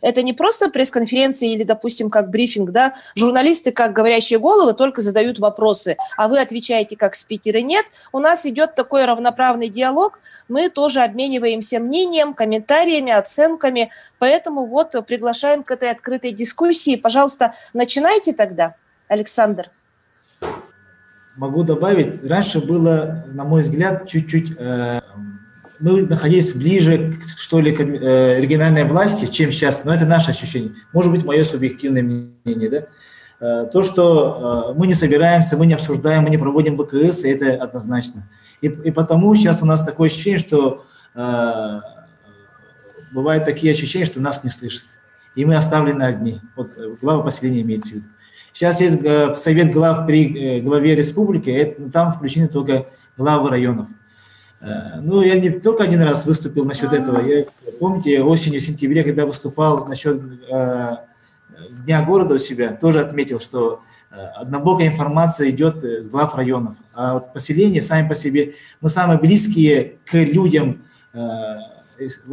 Это не просто пресс-конференция или, допустим, как брифинг, да, журналисты, как говорящие головы, только задают вопросы, а вы отвечаете как спикеры. Нет, у нас идет такой равноправный диалог, мы тоже обмениваемся мнением, комментариями, оценками, поэтому вот приглашаем к этой открытой дискуссии. Пожалуйста, начинайте тогда, Александр. Могу добавить, раньше было, на мой взгляд, чуть-чуть э, мы находились ближе, что ли, к э, региональной власти, чем сейчас, но это наше ощущение. Может быть, мое субъективное мнение, да? Э, то, что э, мы не собираемся, мы не обсуждаем, мы не проводим ВКС, это однозначно. И, и потому сейчас у нас такое ощущение, что э, бывают такие ощущения, что нас не слышат. И мы оставлены одни. Вот глава поселения имеется в виду. Сейчас есть совет глав при главе республики, это, там включены только главы районов. Ну, я не только один раз выступил насчет этого. Я, помните, осенью, сентябре, когда выступал насчет Дня города у себя тоже отметил, что э, однобокая информация идет с глав районов. А вот поселения сами по себе, мы самые близкие к людям э,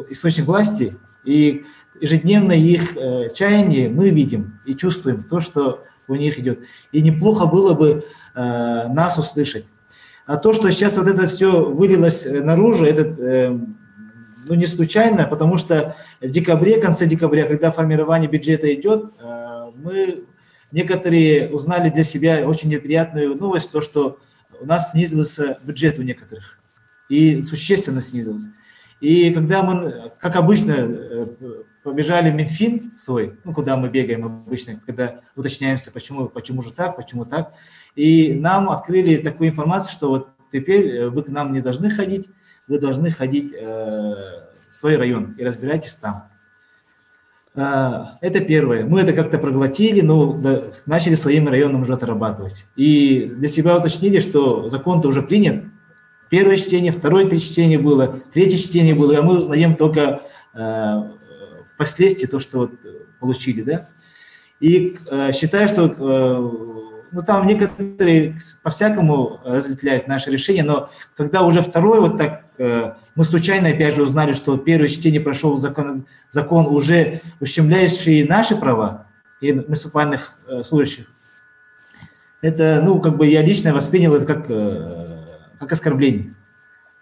источник власти, и ежедневно их э, чаяние мы видим и чувствуем то, что у них идет. И неплохо было бы нас услышать. А то, что сейчас вот это все вылилось наружу, этот ну, не случайно, потому что в декабре, конце декабря, когда формирование бюджета идет, э, мы некоторые узнали для себя очень неприятную новость, то, что у нас снизился бюджет у некоторых, и существенно снизился. И когда мы, как обычно, э, побежали в Минфин свой, ну, куда мы бегаем обычно, когда уточняемся, почему, почему же так, почему так, и нам открыли такую информацию, что вот теперь э, вы к нам не должны ходить, вы должны ходить э, в свой район и разбирайтесь там. Э, это первое. Мы это как-то проглотили, но да, начали своим районом уже отрабатывать. И для себя уточнили, что закон-то уже принят. Первое чтение, второе чтение было, третье чтение было, а мы узнаем только э, впоследствии то, что вот получили. Да? И э, считаю, что э, ну там некоторые по-всякому разветвляют наши решения, но когда уже второй вот так, э, мы случайно опять же узнали, что первое чтение прошел закон, закон уже ущемляющий наши права и муниципальных э, служащих, это, ну, как бы я лично воспринял это как, э, как оскорбление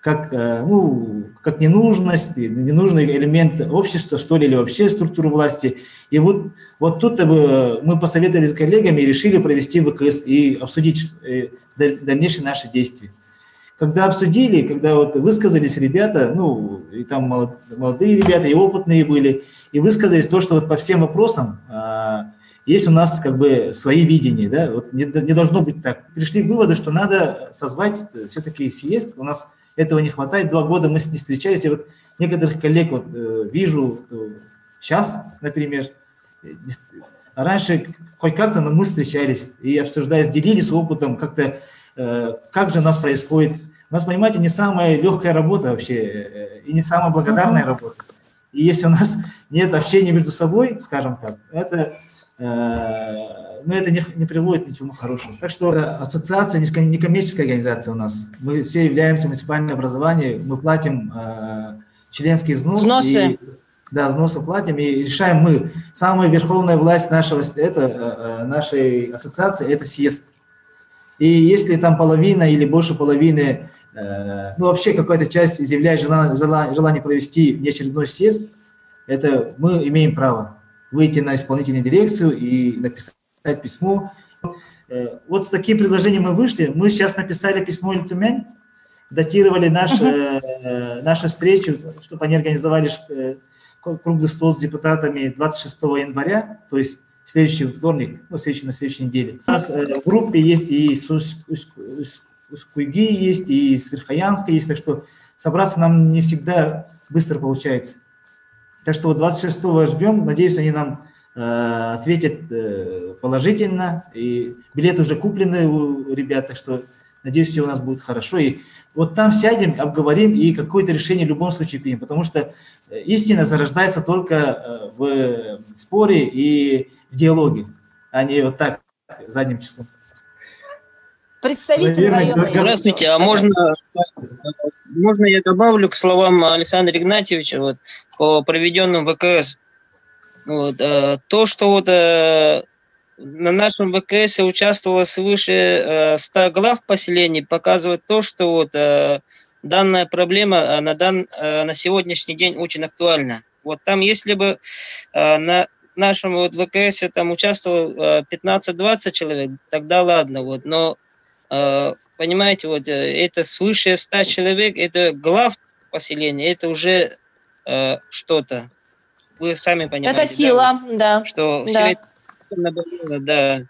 как, э, ну, как ненужность, ненужный элемент общества, что ли, или вообще структуру власти. И вот, вот тут э, мы посоветовали с коллегами и решили провести ВКС и обсудить э, дальнейшие наши действия. Когда обсудили, когда вот высказались ребята, ну, и там молодые ребята, и опытные были, и высказались то, что вот по всем вопросам а, есть у нас как бы свои видения, да, вот не, не должно быть так. Пришли к выводу, что надо созвать все-таки съезд, у нас этого не хватает. Два года мы с ней встречались. Я вот некоторых коллег вот, э, вижу сейчас, например. А раньше хоть как-то но мы встречались и обсуждаясь, делились опытом, как-то, э, как же у нас происходит. У нас, понимаете, не самая легкая работа вообще э, и не самая благодарная uh-huh. работа. И если у нас нет общения между собой, скажем так, это э, но это не, не приводит к чему хорошему. Так что ассоциация не коммерческая организация у нас. Мы все являемся муниципальным образованием, мы платим э, членские взносы. Взносы. И, да, взносы платим и решаем мы. Самая верховная власть нашего, это, э, э нашей ассоциации – это съезд. И если там половина или больше половины, э, ну вообще какая-то часть изъявляет желание, желание провести внеочередной съезд, это мы имеем право выйти на исполнительную дирекцию и написать написать письмо. Э, вот с таким предложением мы вышли. Мы сейчас написали письмо Ильтумянь, датировали наш, uh-huh. нашу встречу, чтобы они организовали э, круглый стол с депутатами 26 января, то есть следующий вторник, ну, следующий, на следующей неделе. У нас в группе есть и из Куйги есть, и из Верхоянска есть, так что собраться нам не всегда быстро получается. Так что вот 26-го ждем, надеюсь, они нам Э, ответят э, положительно, и билеты уже куплены у ребят, так что надеюсь, все у нас будет хорошо. И вот там сядем, обговорим и какое-то решение в любом случае примем, потому что э, истина зарождается только в споре и в диалоге, а не вот так задним числом. Представитель района. Здравствуйте, а можно, можно я добавлю к словам Александра Игнатьевича вот, по проведенным ВКС Вот, э, то, что вот э, на нашем ВКС участвовало свыше э, 100 глав поселений, показывает то, что вот э, данная проблема э, на, дан, э, на сегодняшний день очень актуальна. Вот там, если бы э, на нашем вот ВКС там участвовало э, 15-20 человек, тогда ладно, вот, но э, понимаете, вот э, это свыше 100 человек, это глав поселения, это уже э, что-то. Вы сами понимаете. Это сила, да. да что да. все это наболело, да.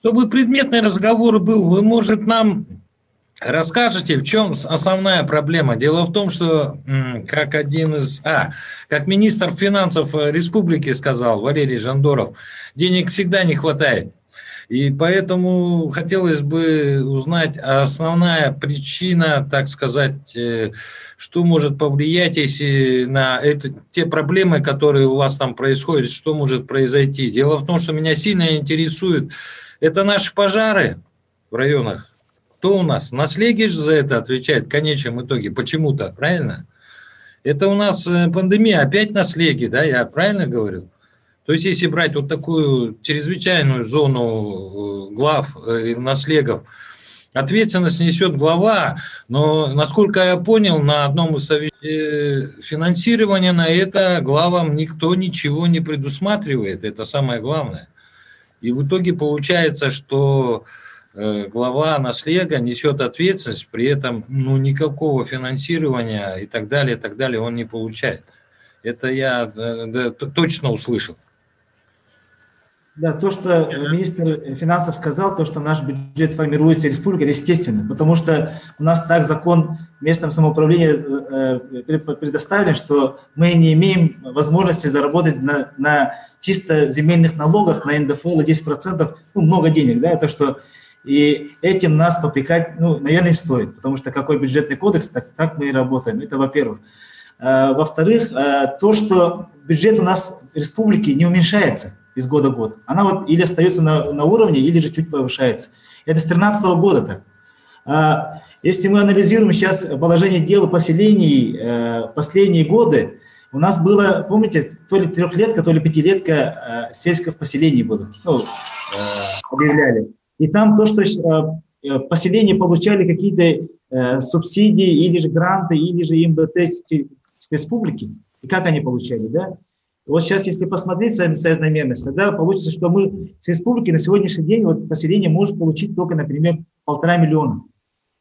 Чтобы предметный разговор был, вы, может, нам расскажете, в чем основная проблема? Дело в том, что как один из... А, как министр финансов республики сказал, Валерий Жандоров, денег всегда не хватает. И поэтому хотелось бы узнать основная причина, так сказать, э, что может повлиять, если на это, те проблемы, которые у вас там происходят, что может произойти. Дело в том, что меня сильно интересует, это наши пожары в районах. Кто у нас? Наследие же за это отвечает в конечном итоге, почему-то, правильно? Это у нас э, пандемия, опять наследие, да, я правильно говорю? То есть, если брать вот такую чрезвычайную зону э, глав э, наслегов, ответственность несет глава, но, насколько я понял, на одном из совещаний э, финансирования на это главам никто ничего не предусматривает, это самое главное. И в итоге получается, что глава наслега несет ответственность, при этом ну, никакого финансирования и так далее, и так далее он не получает. Это я да, точно услышал. Да, то, что министр финансов сказал, то, что наш бюджет формируется республикой, естественно, потому что у нас так закон местного самоуправления э, э, предоставлен, что мы не имеем возможности заработать на, на чисто земельных налогах, на НДФЛ 10%, ну, много денег, да, так что и этим нас попрекать, ну, наверное, не стоит, потому что какой бюджетный кодекс, так, так мы и работаем, это во-первых. А, во-вторых, то, что бюджет у нас республики не уменьшается – из года в год. Она вот или остается на, на уровне, или же чуть повышается. Это с 2013 года так. А, если мы анализируем сейчас положение дела поселений э, последние годы, у нас было, помните, то ли трехлетка, то ли пятилетка э, поселений было, ну, э, объявляли. И там то, что э, поселения получали какие-то субсидии или же гранты, или же МБТ с республики, и как они получали, да? Вот сейчас, если посмотреть соизмерность, тогда получится, что мы с республики на сегодняшний день вот население может получить только, например, полтора миллиона.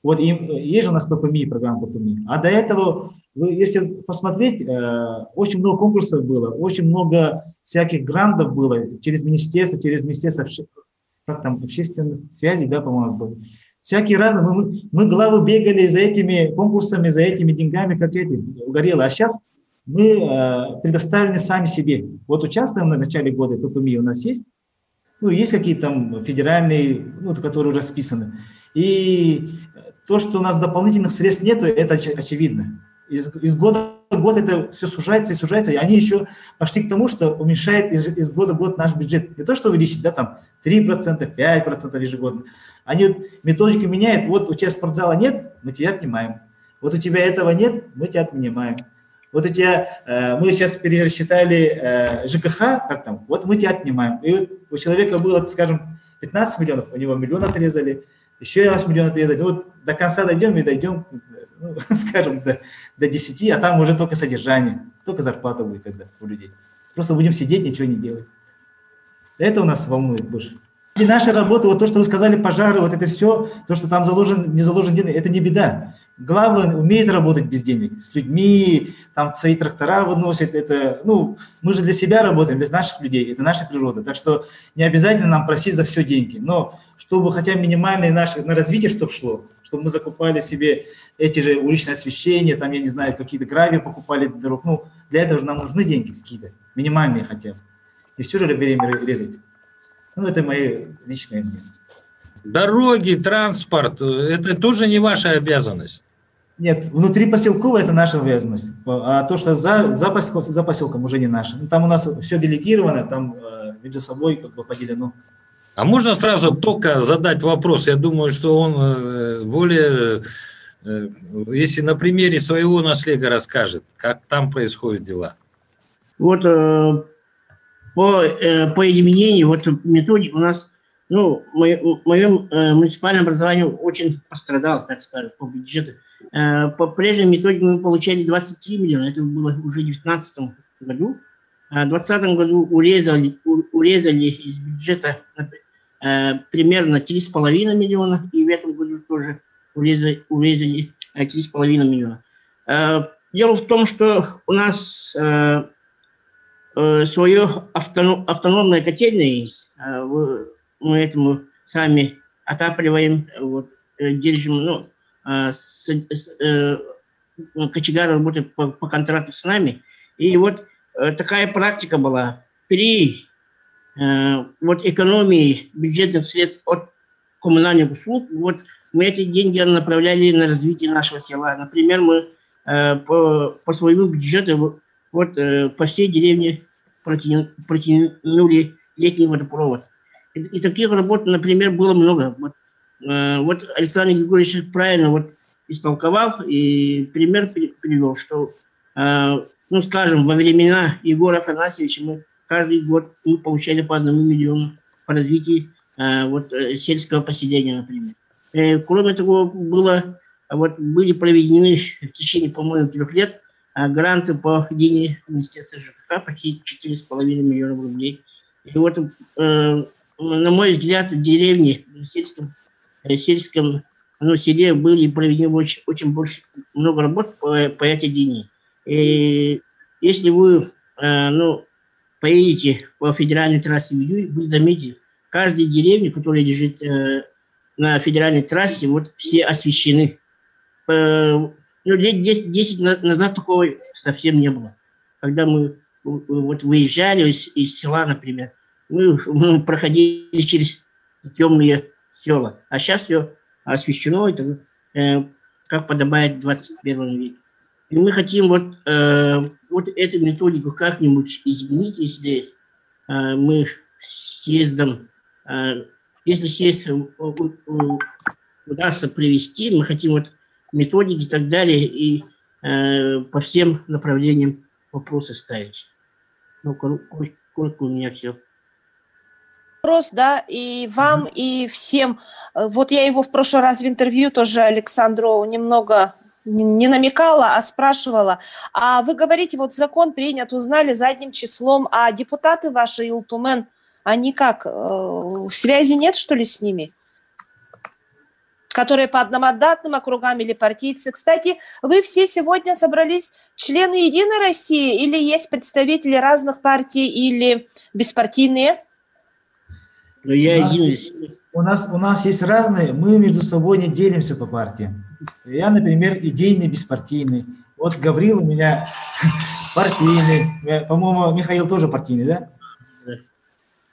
Вот и, есть же у нас ППМИ, программа ППМИ. А до этого, если посмотреть, э, очень много конкурсов было, очень много всяких грантов было через министерство, через министерство как там, общественных связей, да, по-моему, у нас было. Всякие разные. Мы, мы главы бегали за этими конкурсами, за этими деньгами, как эти, угорело. А сейчас мы э, предоставлены сами себе. Вот участвуем на начале года, ППМИ у нас есть, ну, есть какие-то там федеральные, ну, которые уже списаны. И то, что у нас дополнительных средств нет, это очевидно. Из, из года в год это все сужается и сужается, и они еще пошли к тому, что уменьшает из, из года в год наш бюджет. Не то, что увеличить, да, там 3%, 5% ежегодно. Они вот методику меняют, вот у тебя спортзала нет, мы тебя отнимаем. Вот у тебя этого нет, мы тебя отнимаем. Вот тебя, э, мы сейчас пересчитали э, ЖКХ, как там, вот мы тебя отнимаем. И вот у человека было, скажем, 15 миллионов, у него миллион отрезали, еще раз миллион отрезали. Ну, вот до конца дойдем и дойдем, ну, скажем, до, до 10, а там уже только содержание, только зарплата будет тогда у людей. Просто будем сидеть, ничего не делать. Это у нас волнует больше. И наша работа, вот то, что вы сказали, пожары, вот это все, то, что там заложен, не заложен денег, это не беда. Главы умеют работать без денег, с людьми, там свои трактора выносят, это, ну, мы же для себя работаем, для наших людей, это наша природа, так что не обязательно нам просить за все деньги, но чтобы хотя минимальные наши, на развитие, чтобы шло, чтобы мы закупали себе эти же уличные освещения, там, я не знаю, какие-то гравии покупали для дорог, ну, для этого же нам нужны деньги какие-то, минимальные хотя бы, и все же время резать. Ну, это мои личные мнения. Дороги, транспорт, это тоже не ваша обязанность. Нет, внутри поселкового это наша обязанность, а то, что за, за, поселком, за поселком уже не наше. Ну, там у нас все делегировано, там э, между собой как бы поделено. А можно сразу только задать вопрос? Я думаю, что он э, более, э, если на примере своего наследия расскажет, как там происходят дела. Вот по, э, по изменению вот методик у нас, ну, мое, мое э, муниципальное образование очень пострадало, так скажем, по бюджету. Э, по прежней методике мы получали 23 миллиона, это было уже в 2019 году. А в 2020 году урезали, урезали из бюджета э, примерно 3,5 миллиона, и в этом году тоже урезали, урезали 3,5 миллиона. Э, дело в том, что у нас э, э, свое автоном, автономное котельное есть. Э, мы этому сами отапливаем, вот, э, держим, ну, э, с, э, кочегар работает по, по контракту с нами. И вот э, такая практика была. При э, вот экономии бюджетных средств от коммунальных услуг, вот мы эти деньги направляли на развитие нашего села. Например, мы э, по, по своему бюджету вот э, по всей деревне протянули летний водопровод. И, и таких работ, например, было много. Вот, э, вот Александр Григорьевич правильно вот истолковал и пример привел, что, э, ну, скажем, во времена Егора Афанасьевича мы каждый год мы получали по одному миллиону по развитию э, вот, э, сельского поселения, например. Э, кроме того, было, вот, были проведены в течение, по-моему, трех лет а, гранты по деньги Министерства ЖКХ почти 4,5 миллиона рублей. И вот, э, на мой взгляд, в деревне, в сельском, э, сельском ну, селе были проведены очень, очень больше, много работ по, по этой деньги. И если вы э, ну, поедете по федеральной трассе в Юй, вы заметите, каждая деревня, которая лежит э, на федеральной трассе, вот все освещены. Э, ну, лет 10, 10 назад такого совсем не было. Когда мы вот выезжали из, из села, например, мы, мы проходили через темные села. А сейчас все освещено, это, э, как подобает в 21 веке. И мы хотим вот, э, вот эту методику как-нибудь изменить, если э, мы съездом, э, если съезд э, удастся привести, мы хотим вот методики и так далее, и э, по всем направлениям вопросы ставить. Ну, коротко у меня все. Вопрос, да, и вам, mm-hmm. и всем. Вот я его в прошлый раз в интервью тоже Александру немного не намекала, а спрашивала. А вы говорите, вот закон принят, узнали задним числом, а депутаты ваши, Илтумен, они как, э, связи нет, что ли, с ними? которые по одномандатным округам или партийцы. Кстати, вы все сегодня собрались члены Единой России или есть представители разных партий или беспартийные? Ну, я у, нас, у, нас, у нас есть разные, мы между собой не делимся по партиям. Я, например, идейный, беспартийный. Вот Гаврил у меня партийный. По-моему, Михаил тоже партийный, да? Да.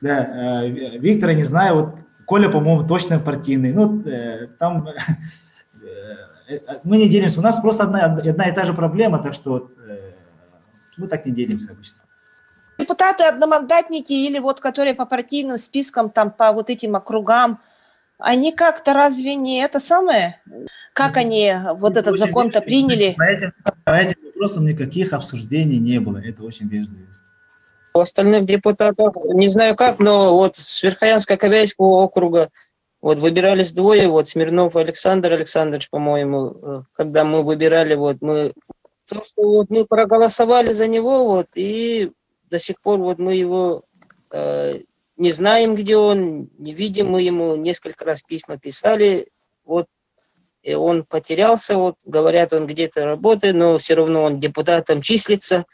Да. Э, Виктора не знаю, вот Коля, по-моему, точно партийный. Ну, э, там э, мы не делимся. У нас просто одна, одна и та же проблема, так что мы так не делимся обычно. Депутаты одномандатники или вот которые по партийным спискам, там по вот этим округам, они как-то разве не это самое? Как они вот это этот закон-то приняли? По этим, по этим вопросам никаких обсуждений не было. Это очень вежливо. У остальных депутатов, не знаю как, но вот с Верхоянско-Кобяйского округа вот выбирались двое, вот Смирнов Александр Александрович, по-моему, э, когда мы выбирали, вот мы то, что вот мы проголосовали за него, вот, и до сих пор вот мы его э, не знаем, где он, не видим, мы ему несколько раз письма писали, вот и он потерялся, вот говорят, он где-то работает, но все равно он депутатом числится.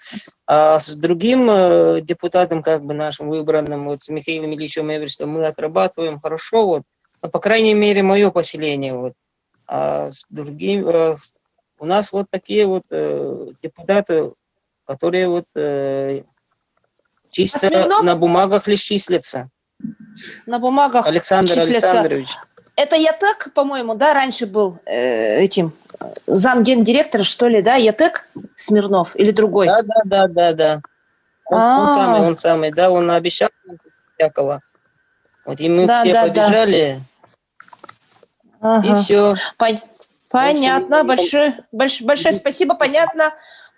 А с другим э, депутатом, как бы нашим выбранным, вот с Михаилом Ильичем Эверстом, мы отрабатываем хорошо, вот, ну, по крайней мере, мое поселение, вот. А с другим, э, у нас вот такие вот э, депутаты, которые вот э, чисто а на бумагах лишь числятся. На бумагах Александр числятся. Александрович. Это ЯТЭК, по-моему, да, раньше был э, этим зам гендиректора, что ли, да, ЯТЭК Смирнов или другой? Да, да, да, да, да. Он, он а. самый, он самый, да, он обещал всякого. Вот и мы да, все да, побежали. Да. Ага. И все. Пон- понятно, большое, большое, большое спасибо, понятно.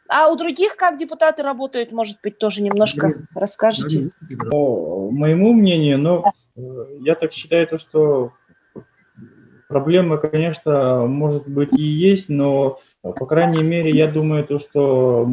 А у других как депутаты работают, может быть, тоже немножко расскажете? По моему мнению, но ну, я так считаю, то, что проблема, конечно, может быть и есть, но, по крайней мере, я думаю, то, что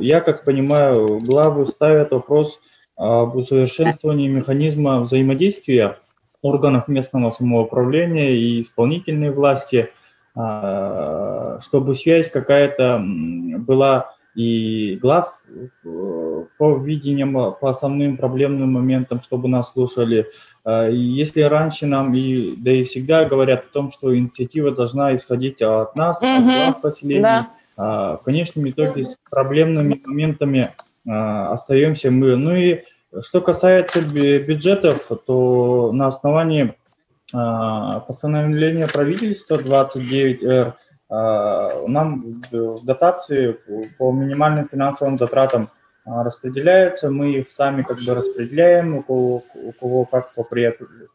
я, как понимаю, главы ставят вопрос об усовершенствовании механизма взаимодействия органов местного самоуправления и исполнительной власти, чтобы связь какая-то была и глав э, по видениям, по основным проблемным моментам, чтобы нас слушали. А, если раньше нам и да и всегда говорят о том, что инициатива должна исходить от нас, угу. от глав поселений, да. А, в конечном итоге с проблемными моментами остаемся мы. Ну и что касается бюджетов, то на основании а, постановления правительства 29Р а, нам дотации по минимальным финансовым затратам а, распределяются, мы их сами как бы распределяем, у кого, у кого как по,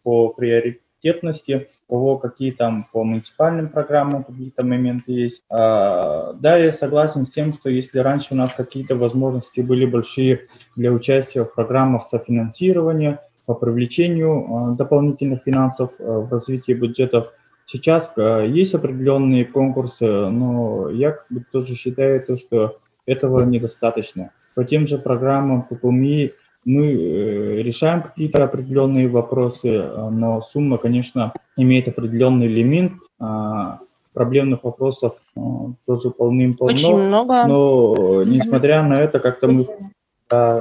по приоритетности, у кого какие там по муниципальным программам какие-то моменты есть. А, да, я согласен с тем, что если раньше у нас какие-то возможности были большие для участия в программах софинансирования, по привлечению а, дополнительных финансов а, в развитии бюджетов, Сейчас есть определенные конкурсы, но я тоже считаю, то, что этого недостаточно. По тем же программам КПМИ мы э, решаем какие-то определенные вопросы, э, но сумма, конечно, имеет определенный лимит. А, проблемных вопросов э, тоже полным-полно. Очень много. Но несмотря на это, как-то мы,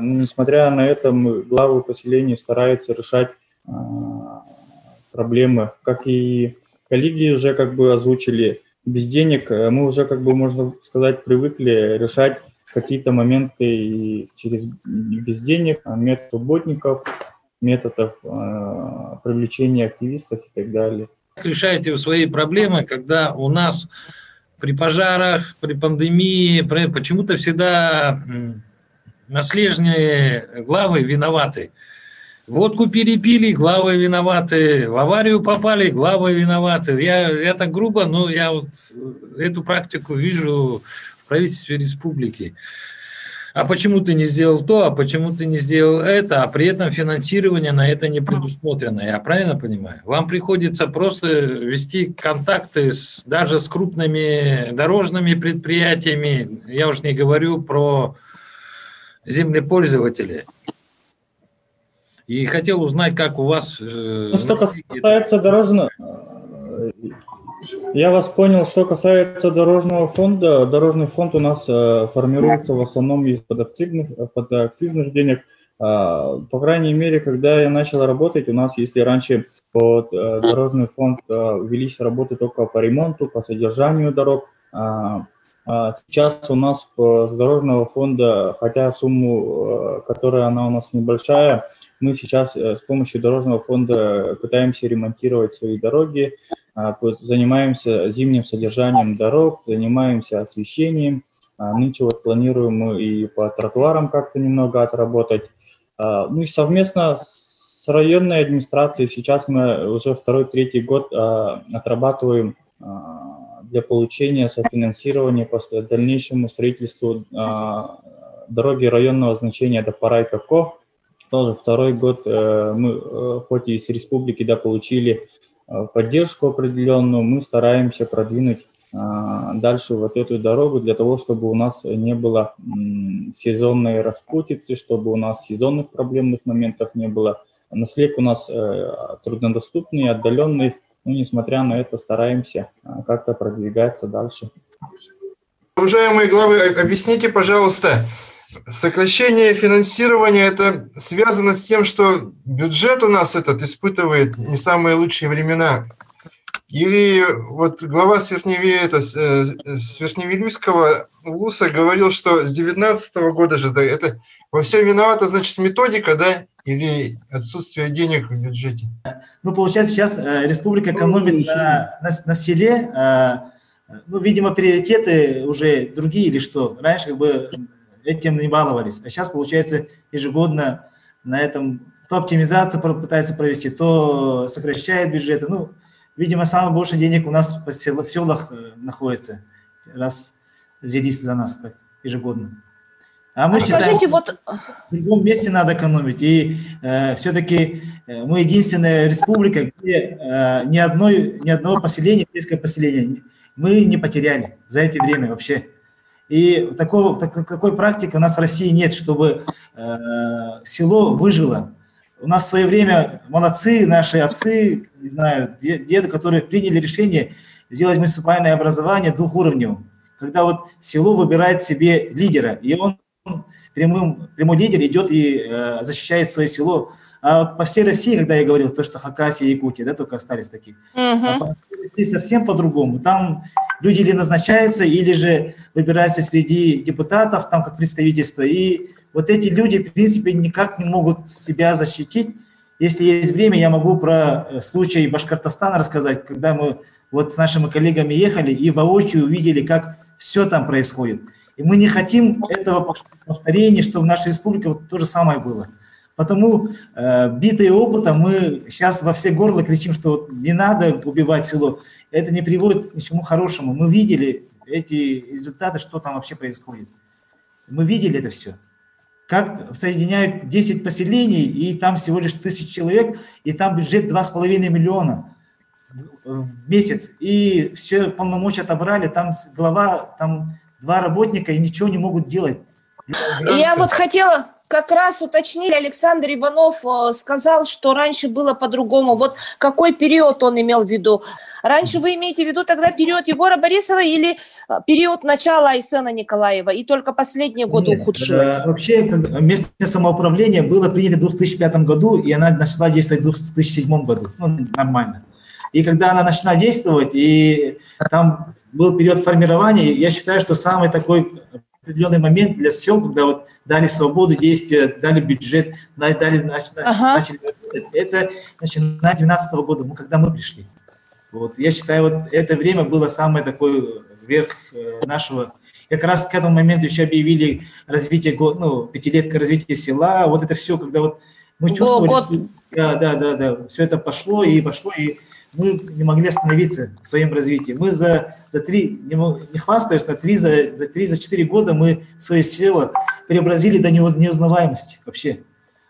несмотря на это, главы поселений стараются решать а, проблемы, как и коллеги уже как бы озвучили, без денег мы уже, как бы, можно сказать, привыкли решать какие-то моменты через без денег, а метод субботников, методов э, привлечения активистов и так далее. Решаете свои проблемы, когда у нас при пожарах, при пандемии, почему-то всегда наследные главы виноваты. Водку перепили, главы виноваты. В аварию попали, главы виноваты. Я, я так грубо, но я вот эту практику вижу правительстве республики. А почему ты не сделал то, а почему ты не сделал это, а при этом финансирование на это не предусмотрено. Я правильно понимаю? Вам приходится просто вести контакты с, даже с крупными дорожными предприятиями. Я уж не говорю про землепользователей. И хотел узнать, как у вас... Э, ну, что касается дорожного, я вас понял. Что касается дорожного фонда, дорожный фонд у нас э, формируется в основном из подакцизных, подакцизных денег. Э, по крайней мере, когда я начал работать, у нас, если раньше под э, дорожный фонд э, велись работы только по ремонту, по содержанию дорог, э, а сейчас у нас с дорожного фонда, хотя сумму, э, которая она у нас небольшая, мы сейчас э, с помощью дорожного фонда пытаемся ремонтировать свои дороги, а, занимаемся зимним содержанием дорог, занимаемся освещением. А, нынче вот планируем и по тротуарам как-то немного отработать. А, ну и совместно с районной администрацией сейчас мы уже второй-третий год отрабатываем для получения софинансирования по дальнейшему строительству дороги районного значения до Парай-Како. Тоже второй год э, мы, э, хоть и из республики, да, получили Э, поддержку определенную, мы стараемся продвинуть э, дальше вот эту дорогу для того, чтобы у нас не было сезонной распутицы, чтобы у нас сезонных проблемных моментов не было. Наслед у нас труднодоступный, отдаленный, но несмотря на это стараемся как-то продвигаться дальше. Уважаемые главы, объясните, пожалуйста, Сокращение финансирования это связано с тем, что бюджет у нас этот испытывает не самые лучшие времена. Или вот глава Сверхневе, это, э, говорил, что с 2019 года же да, это во всем виновата, значит, методика, да, или отсутствие денег в бюджете? Ну, получается, сейчас э, республика экономит на, на, на селе, э, ну, видимо, приоритеты уже другие или что. Раньше как бы этим не баловались. А сейчас, получается, ежегодно на этом то оптимизация пытается провести, то сокращает бюджеты. Ну, видимо, самое больше денег у нас в селах э, находится, раз взялись за нас так. ежегодно. А мы А считаем, скажите, вот в другом месте надо экономить. И э, все-таки э, мы единственная республика, где э, ни, одной, ни одного поселения, сельское поселение мы не потеряли за это время вообще. И такого, так- такой практики у нас в России нет, чтобы э, село выжило. У нас в свое время молодцы, наши отцы, не знаю, де- деды, которые приняли решение сделать муниципальное образование двухуровневым. Когда вот село выбирает себе лидера, и он прямым, прямой лидер идет и э, защищает свое село. А вот по всей России, когда я говорил, то, что Хакасия и Якутия, да, только остались такие. А мгм. по России совсем по-другому. Там люди или назначаются, или же выбираются среди депутатов, там как представительство. И вот эти люди, в принципе, никак не могут себя защитить. Если есть время, я могу про э, случай Башкортостана рассказать, когда мы вот с нашими коллегами ехали и воочию увидели, как все там происходит. И мы не хотим этого повторения, чтобы в нашей республике вот то же самое было. Потому, э, битые опытом, мы сейчас во все горло кричим, что вот не надо убивать село. Это не приводит к ничему хорошему. Мы видели эти результаты, что там вообще происходит. Мы видели это все. Как соединяют 10 поселений, и там всего лишь тысяч человек, и там бюджет 2,5 миллиона в месяц. И все полномочия отобрали, там глава, там два работника, и ничего не могут делать. Я вот хотела как раз уточнить, Александр Иванов э, сказал, что раньше было по-другому. Вот какой период он имел в виду? Раньше вы имеете в виду тогда период Егора Борисова или э, период начала Айсена Николаева, и только последние годы Нет, ухудшилось? э, Вообще, местное самоуправление было принято в 2005 году, и она начала действовать в 2007 году. Ну, нормально. И когда она начала действовать, и там был период формирования, я считаю, что самый такой определенный момент для сел, когда вот дали свободу действия, дали бюджет, дали, нач- нач- Ага. начали работать, это начиная с 2012 года, мы, когда мы пришли. Вот, я считаю, вот это время было самое такое верх э, нашего. Как раз к этому моменту еще объявили развитие, ну, пятилетка развития села. Вот это все, когда вот мы чувствовали, год. что да, да, да, да, все это пошло и пошло, и мы не могли остановиться в своем развитии. Мы за, за три, не, не хвастаюсь, на три, за, за три, за четыре года мы свое село преобразили до неуз- неузнаваемости вообще.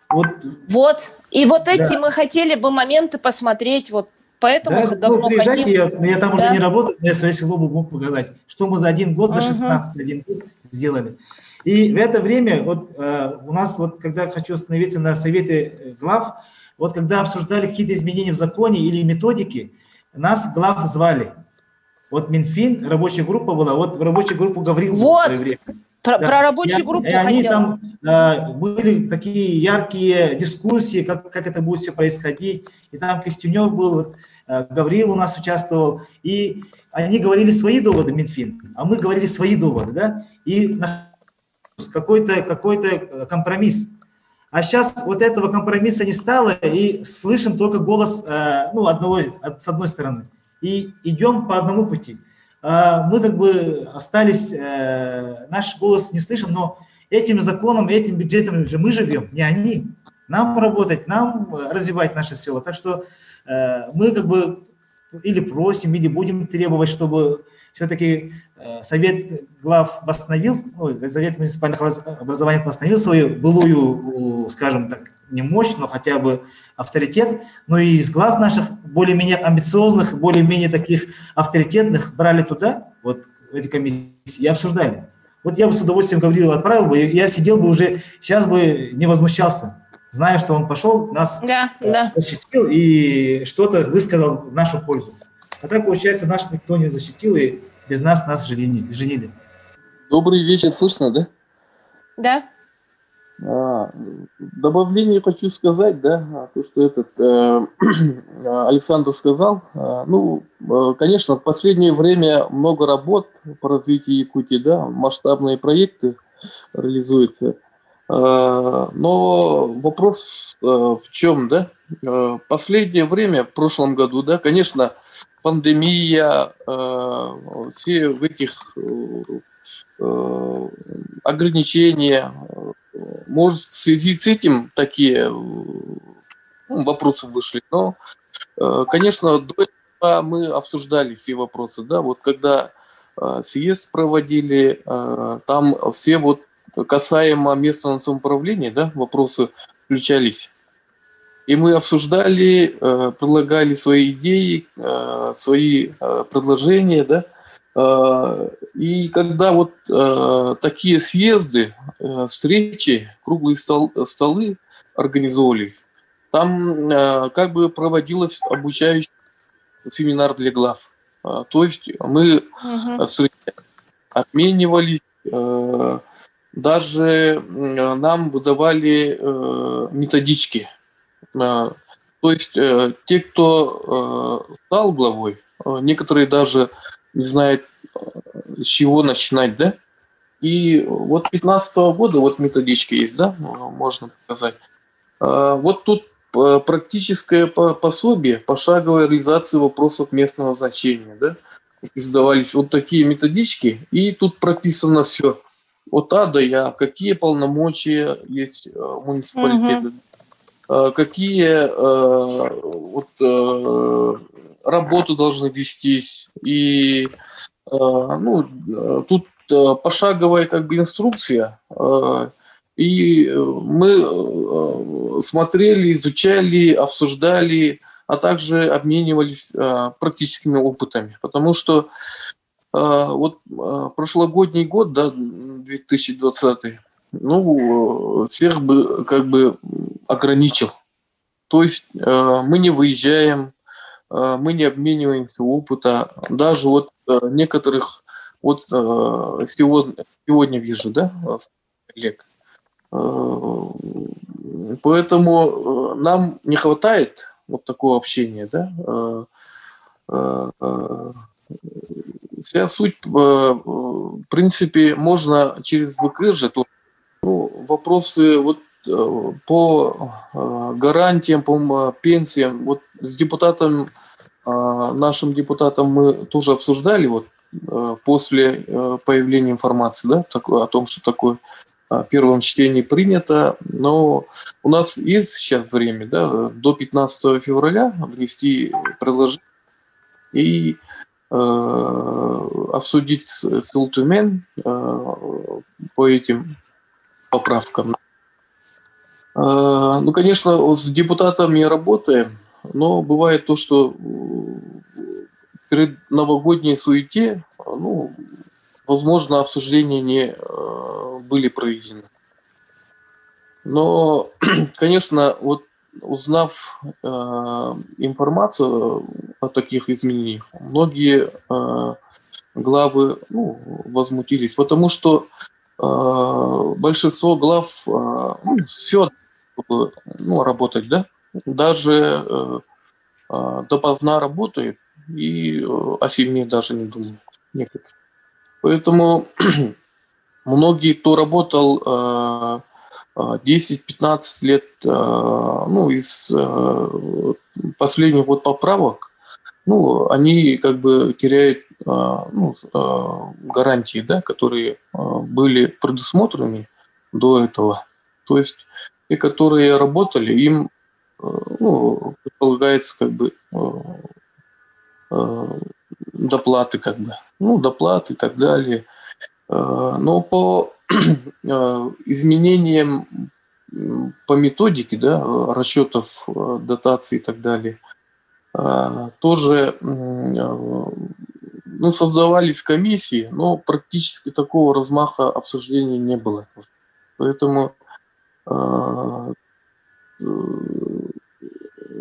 Вот Вот. И вот Да. эти мы хотели бы моменты посмотреть, вот поэтому Да, давно ну, хотим. я, я там Да. уже не работаю, но я свое село бы мог показать, что мы за один год, за Ага. 16 один год сделали. И в это время, вот э, у нас, вот когда хочу остановиться на совете э, глав, вот когда обсуждали какие-то изменения в законе или методики, нас глав звали. Вот Минфин, рабочая группа была, вот в рабочую группу Гаврил был Вот. в свое время. Про, Да. про рабочую группу и они хотела. там э, были такие яркие дискуссии, как, как это будет все происходить. И там Костюнев был, вот, э, Гаврил у нас участвовал. И они говорили свои доводы, Минфин, а мы говорили свои доводы, да? И какой-то какой компромисс. А сейчас вот этого компромисса не стало, и слышим только голос э, ну, одного, с одной стороны. И идем по одному пути. А, Мы как бы остались, э, наш голос не слышим, но этим законом, этим бюджетом же мы живем, не они. Нам работать, нам э, развивать наше село. Так что э, мы как бы или просим, или будем требовать, чтобы все-таки э, Совет глав восстановил, ну, Совет муниципальных образ- образований восстановил свою былую, у, скажем так, не мощь, но хотя бы авторитет. Но и из глав наших более-менее амбициозных, более-менее таких авторитетных брали туда, вот в эти комиссии, и обсуждали. Вот я бы с удовольствием Гаврилова отправил бы, я сидел бы уже, сейчас бы не возмущался, зная, что он пошел, нас Да, э, да. и что-то высказал в нашу пользу. А так, получается, нас никто не защитил, и без нас нас женили. женили. Добрый вечер, слышно, да? Да. А, добавление хочу сказать, да, а, то, что этот э, Александр сказал. А, ну, э, конечно, в последнее время много работ по развитию Якутии, да, масштабные проекты реализуются. А, но вопрос э, в чем, да? Э, последнее время, в прошлом году, да, конечно, пандемия, э, все в этих э, ограничения, может, в связи с этим такие ну, вопросы вышли. Но, конечно, до этого мы обсуждали все вопросы, да, вот когда съезд проводили, там все вот касаемо местного самоуправления, да, вопросы включались. И мы обсуждали, э, предлагали свои идеи, э, свои э, предложения, да. И когда вот такие съезды, встречи, круглые стол, столы организовывались, там как бы проводилось обучающий семинар для глав. То есть мы угу. обменивались, даже нам выдавали методички – то есть э, те, кто э, стал главой, э, некоторые даже не знают, с чего начинать, да? И вот 15 -го года, вот методичка есть, да, можно показать. Вот тут практическое пособие, пошаговая реализация вопросов местного значения, да, издавались вот такие методички, и тут прописано все от А до Я, какие полномочия есть муниципалитета, угу. Э, какие э, вот, э, работы должны вестись. И ну, тут пошаговая как бы инструкция. И мы смотрели, изучали, обсуждали, а также обменивались практическими опытами. Потому что вот прошлогодний год, да, 2020, ну, всех бы как бы ограничил. То есть э, мы не выезжаем, э, мы не обмениваемся опыта. Даже вот э, некоторых, вот э, сегодня, сегодня вижу, да, коллег. Э, поэтому э, нам не хватает вот такого общения, да. Э, э, э вся суть, э, в принципе, можно через ВК же тоже ну, вопросы вот э, по э, гарантиям, по пенсиям. Вот с депутатом, э, нашим депутатом мы тоже обсуждали вот после появления информации да, о том, что такое первом чтении принято, но у нас есть сейчас время, да, до 15 февраля внести предложение и э, обсудить с, Ултумен э, по этим поправкам. А, ну, конечно, с депутатами работаем, но бывает то, что перед новогодней суете, ну, возможно, обсуждения не а, были проведены. Но, конечно, вот узнав э, информацию о таких изменениях, многие э, главы ну, возмутились, потому что а, большинство глав а, ну, все ну, работать, да, даже э, а, допоздна работает и э, о семье даже не думают некоторые. Поэтому многие, кто работал 10-15 лет, ну, из э, последних вот поправок, ну, они как бы теряют ну, гарантии, да, которые были предусмотрены до этого. То есть и которые работали, им ну, предполагается как бы доплаты как бы, ну, доплаты и так далее. Но по изменениям по методике да, расчетов дотаций и так далее, тоже ну, создавались комиссии, но практически такого размаха обсуждения не было. Поэтому, э,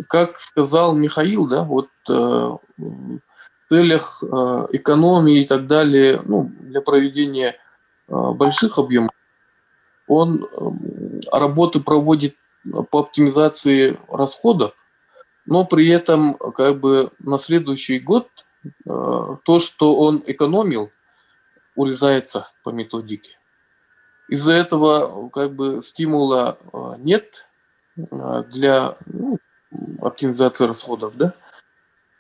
как сказал Михаил, да, вот э, в целях э, экономии и так далее, ну, для проведения больших объемов, он работы проводит по оптимизации расходов, но при этом как бы на следующий год – Э, то, что он экономил, урезается по методике. Из-за этого как бы стимула э, нет э, для ну, оптимизации расходов, да?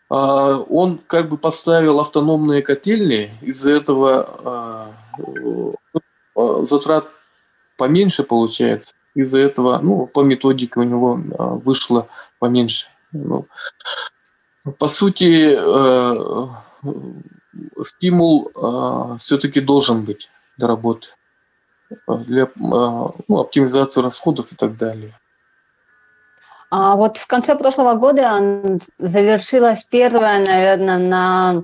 А он как бы поставил автономные котельные, из-за этого затрат поменьше получается, из-за этого, ну, по методике у него вышло поменьше. Ну, по сути, стимул все-таки должен быть для работы, для ну, оптимизации расходов и так далее. А вот в конце прошлого года завершилась первая, наверное, на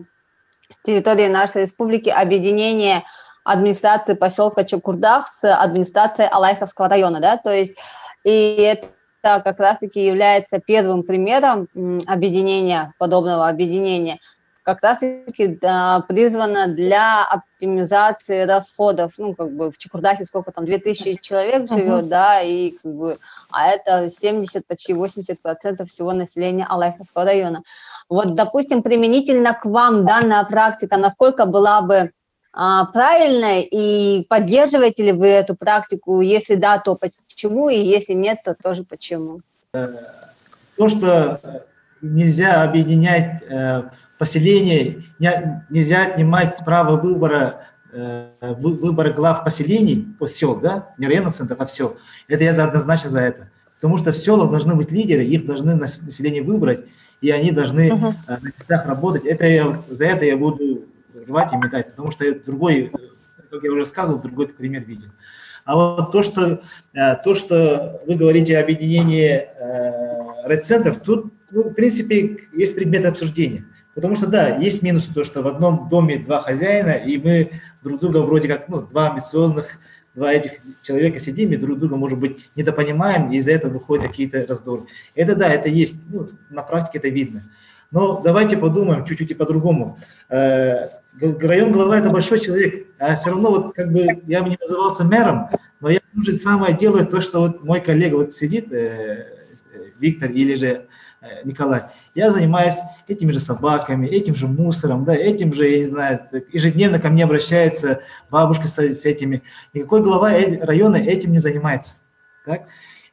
территории нашей республики объединение администрации поселка Чукурдах с администрацией Алайховского района, да, то есть и это как раз-таки является первым примером объединения, подобного объединения, как раз-таки да, призвано для оптимизации расходов. Ну, как бы в Чукурдахе сколько там, 2000 человек живет, uh-huh. да, и как бы, а это 70, почти 80 процентов всего населения Алайховского района. Вот, допустим, применительно к вам данная практика, насколько была бы а, правильной, и поддерживаете ли вы эту практику? Если да, то почему, и если нет, то тоже почему? Э, то, что нельзя объединять поселение, нельзя отнимать право выбора э, выбора глав поселений, по сел, да, не районных центров, а сел. Это я однозначно за это. Потому что в селах должны быть лидеры, их должны население выбрать, и они должны uh-huh. на местах работать. Это я, за это я буду рвать и метать, потому что другой, как я уже рассказывал, другой пример видел. А вот то, что, э, то, что вы говорите о объединении э, райцентров, тут, ну, в принципе, есть предмет обсуждения. Потому что, да, есть минусы, то, что в одном доме два хозяина, и мы друг друга вроде как, ну, два амбициозных, два этих человека сидим и друг друга, может быть, недопонимаем, и из-за этого выходят какие-то раздоры. Это да, это есть, ну, на практике это видно. Но давайте подумаем чуть-чуть и по-другому. Э, район глава – это большой человек, а все равно вот как бы я бы не назывался мэром, но я уже самое делаю то, что вот мой коллега вот сидит, э, Виктор или же э, Николай, я занимаюсь этими же собаками, этим же мусором, да, этим же, я не знаю, ежедневно ко мне обращается бабушка с, с этими. Никакой глава района этим не занимается. Так?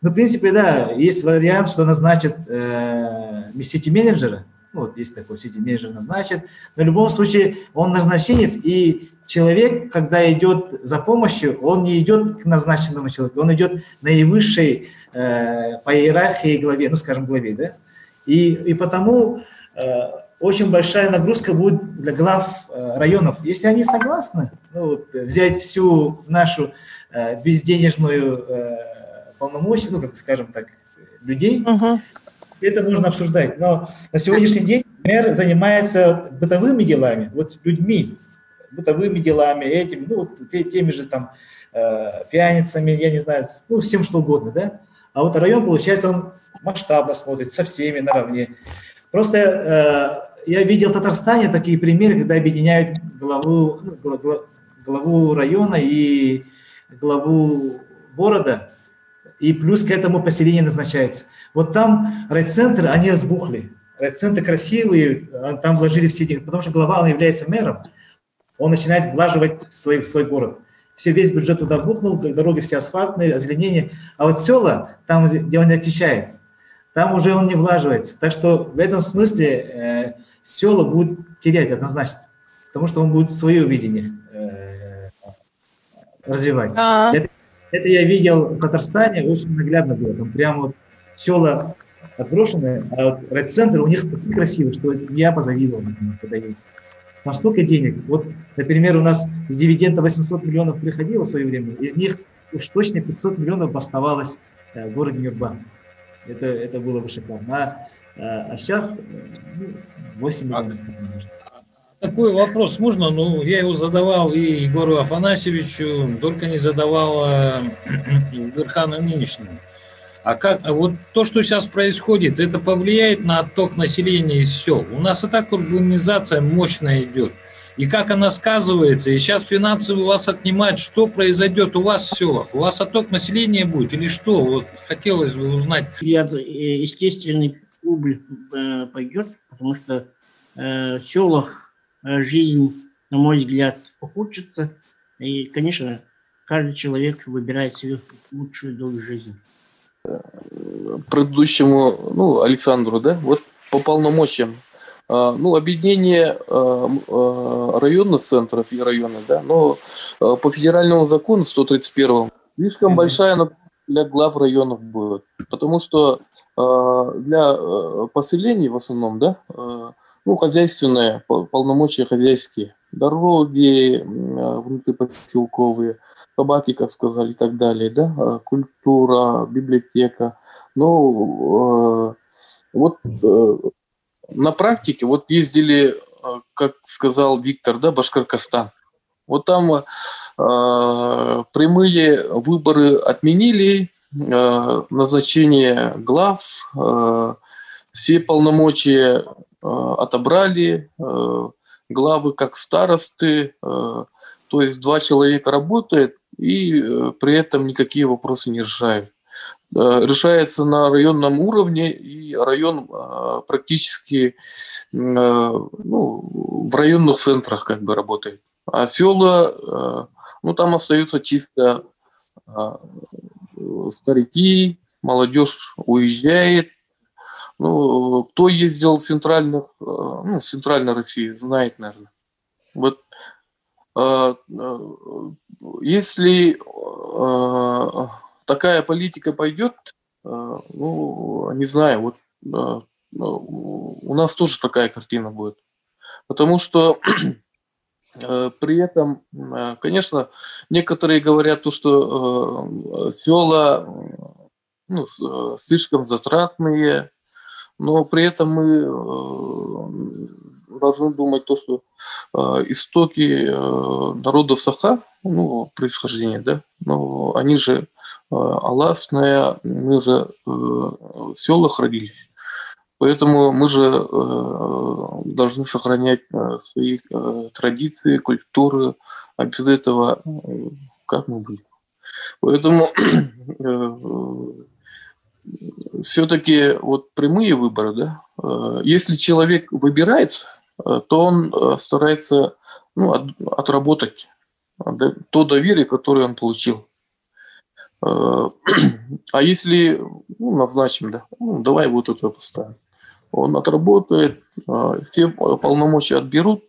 Ну, в принципе, да, есть вариант, что назначит э, сити-менеджера, ну, вот есть такой сети менеджер назначит. Но в любом случае он назначенец, и человек, когда идет за помощью, он не идет к назначенному человеку, он идет наивысшей э, по иерархии главе, ну, скажем, главе, да? И, и потому э, очень большая нагрузка будет для глав э, районов. Если они согласны ну, вот, взять всю нашу э, безденежную э, полномочия, ну, как скажем так, людей, uh-huh это можно обсуждать. Но на сегодняшний день мэр занимается бытовыми делами, вот людьми, бытовыми делами, этим, ну, теми же там э, пьяницами, я не знаю, ну, всем что угодно, да. А вот район, получается, он масштабно смотрит, со всеми наравне. Просто э, я видел в Татарстане такие примеры, когда объединяют главу, ну, главу района и главу города, и плюс к этому поселение назначается. Вот там райцентры, они сбухли. Райцентры красивые, а там вложили все деньги, потому что глава, он является мэром, он начинает влаживать свой, свой город. Все, весь бюджет туда бухнул, дороги все асфальтные, озеленение. А вот села, там, где он не отвечает, там уже он не влаживается. Так что в этом смысле э, села будут терять однозначно, потому что он будет свое видение э, развивать. А-а-а. Это, это я видел в Татарстане, очень наглядно было. Там прямо вот села отброшенные, а вот райцентры у них такие красивые, что я позавидовал, например, когда есть. Там столько денег. Вот, например, у нас с дивиденда 800 миллионов приходило в свое время, из них уж точно 500 миллионов оставалось э, в городе Мирбан. Это, это было бы шикарно. А, а сейчас э, ну, 8 миллионов. Такой вопрос можно? Ну, я его задавал и Егору Афанасьевичу, только не задавал Дырхану нынешнему. А как а вот то, что сейчас происходит, это повлияет на отток населения из сел? У нас и так урбанизация мощная идет. И как она сказывается? И сейчас финансы у вас отнимают. Что произойдет у вас в селах? У вас отток населения будет или что? Вот хотелось бы узнать. Я, э, естественный убыль э, пойдет, потому что э, в селах жизнь, на мой взгляд, ухудшится. И, конечно, каждый человек выбирает себе лучшую долю жизни. Предыдущему, ну, Александру, да, вот по полномочиям. А, ну, объединение а, а, районных центров и района, да, но по федеральному закону 131 слишком большая для глав районов будет, потому что для поселений в основном, да, ну, хозяйственные, полномочия хозяйские. дороги внутрипоселковые, собаки, как сказали, и так далее, да, культура, библиотека. Ну, вот на практике, вот ездили, как сказал Виктор, да, Башкоркостан. Вот там э, прямые выборы отменили, э, назначение глав, э, все полномочия э, отобрали, э, главы как старосты, э, то есть два человека работают и э, при этом никакие вопросы не решают. Э, решается на районном уровне, и район э, практически ну, в районных центрах как бы работает. А села, ну там остаются чисто старики, молодежь уезжает. Ну, кто ездил в центральных, ну, в центральной России, знает, наверное. Вот если такая политика пойдет, э, ну, не знаю, вот э, ну, у нас тоже такая картина будет. Потому что э, при этом, конечно, некоторые говорят то, что села ну, слишком затратные, но при этом мы должны думать то, что истоки народов Саха, ну, происхождения, да, но они же Аласная, мы уже э, в селах родились. Поэтому мы же э, должны сохранять свои традиции, культуры, а без этого как мы будем? Поэтому все-таки вот прямые выборы, да, если человек выбирается, то он старается ну, отработать то доверие, которое он получил. Э, а если ну, назначим, да, ну, давай вот это поставим. Он отработает, э, все полномочия отберут,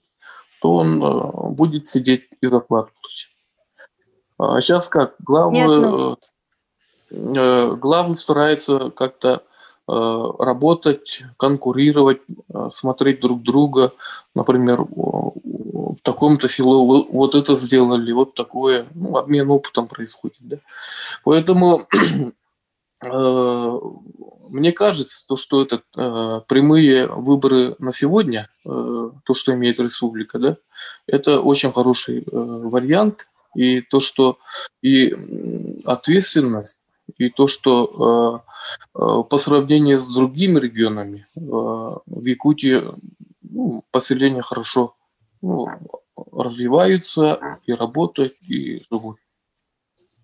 то он э, будет сидеть и зарплату получить. А сейчас как? Главы, Нет, ну... главы стараются как-то работать, конкурировать, смотреть друг друга. Например, в таком-то село вот это сделали, вот такое. Ну, обмен опытом происходит. Да? Поэтому э, мне кажется, то, что это э, прямые выборы на сегодня, э, то, что имеет республика, да, это очень хороший э, вариант. И то, что и ответственность, и то, что э, э, по сравнению с другими регионами э, в Якутии ну, поселение хорошо ну, развиваются и работают, и живут.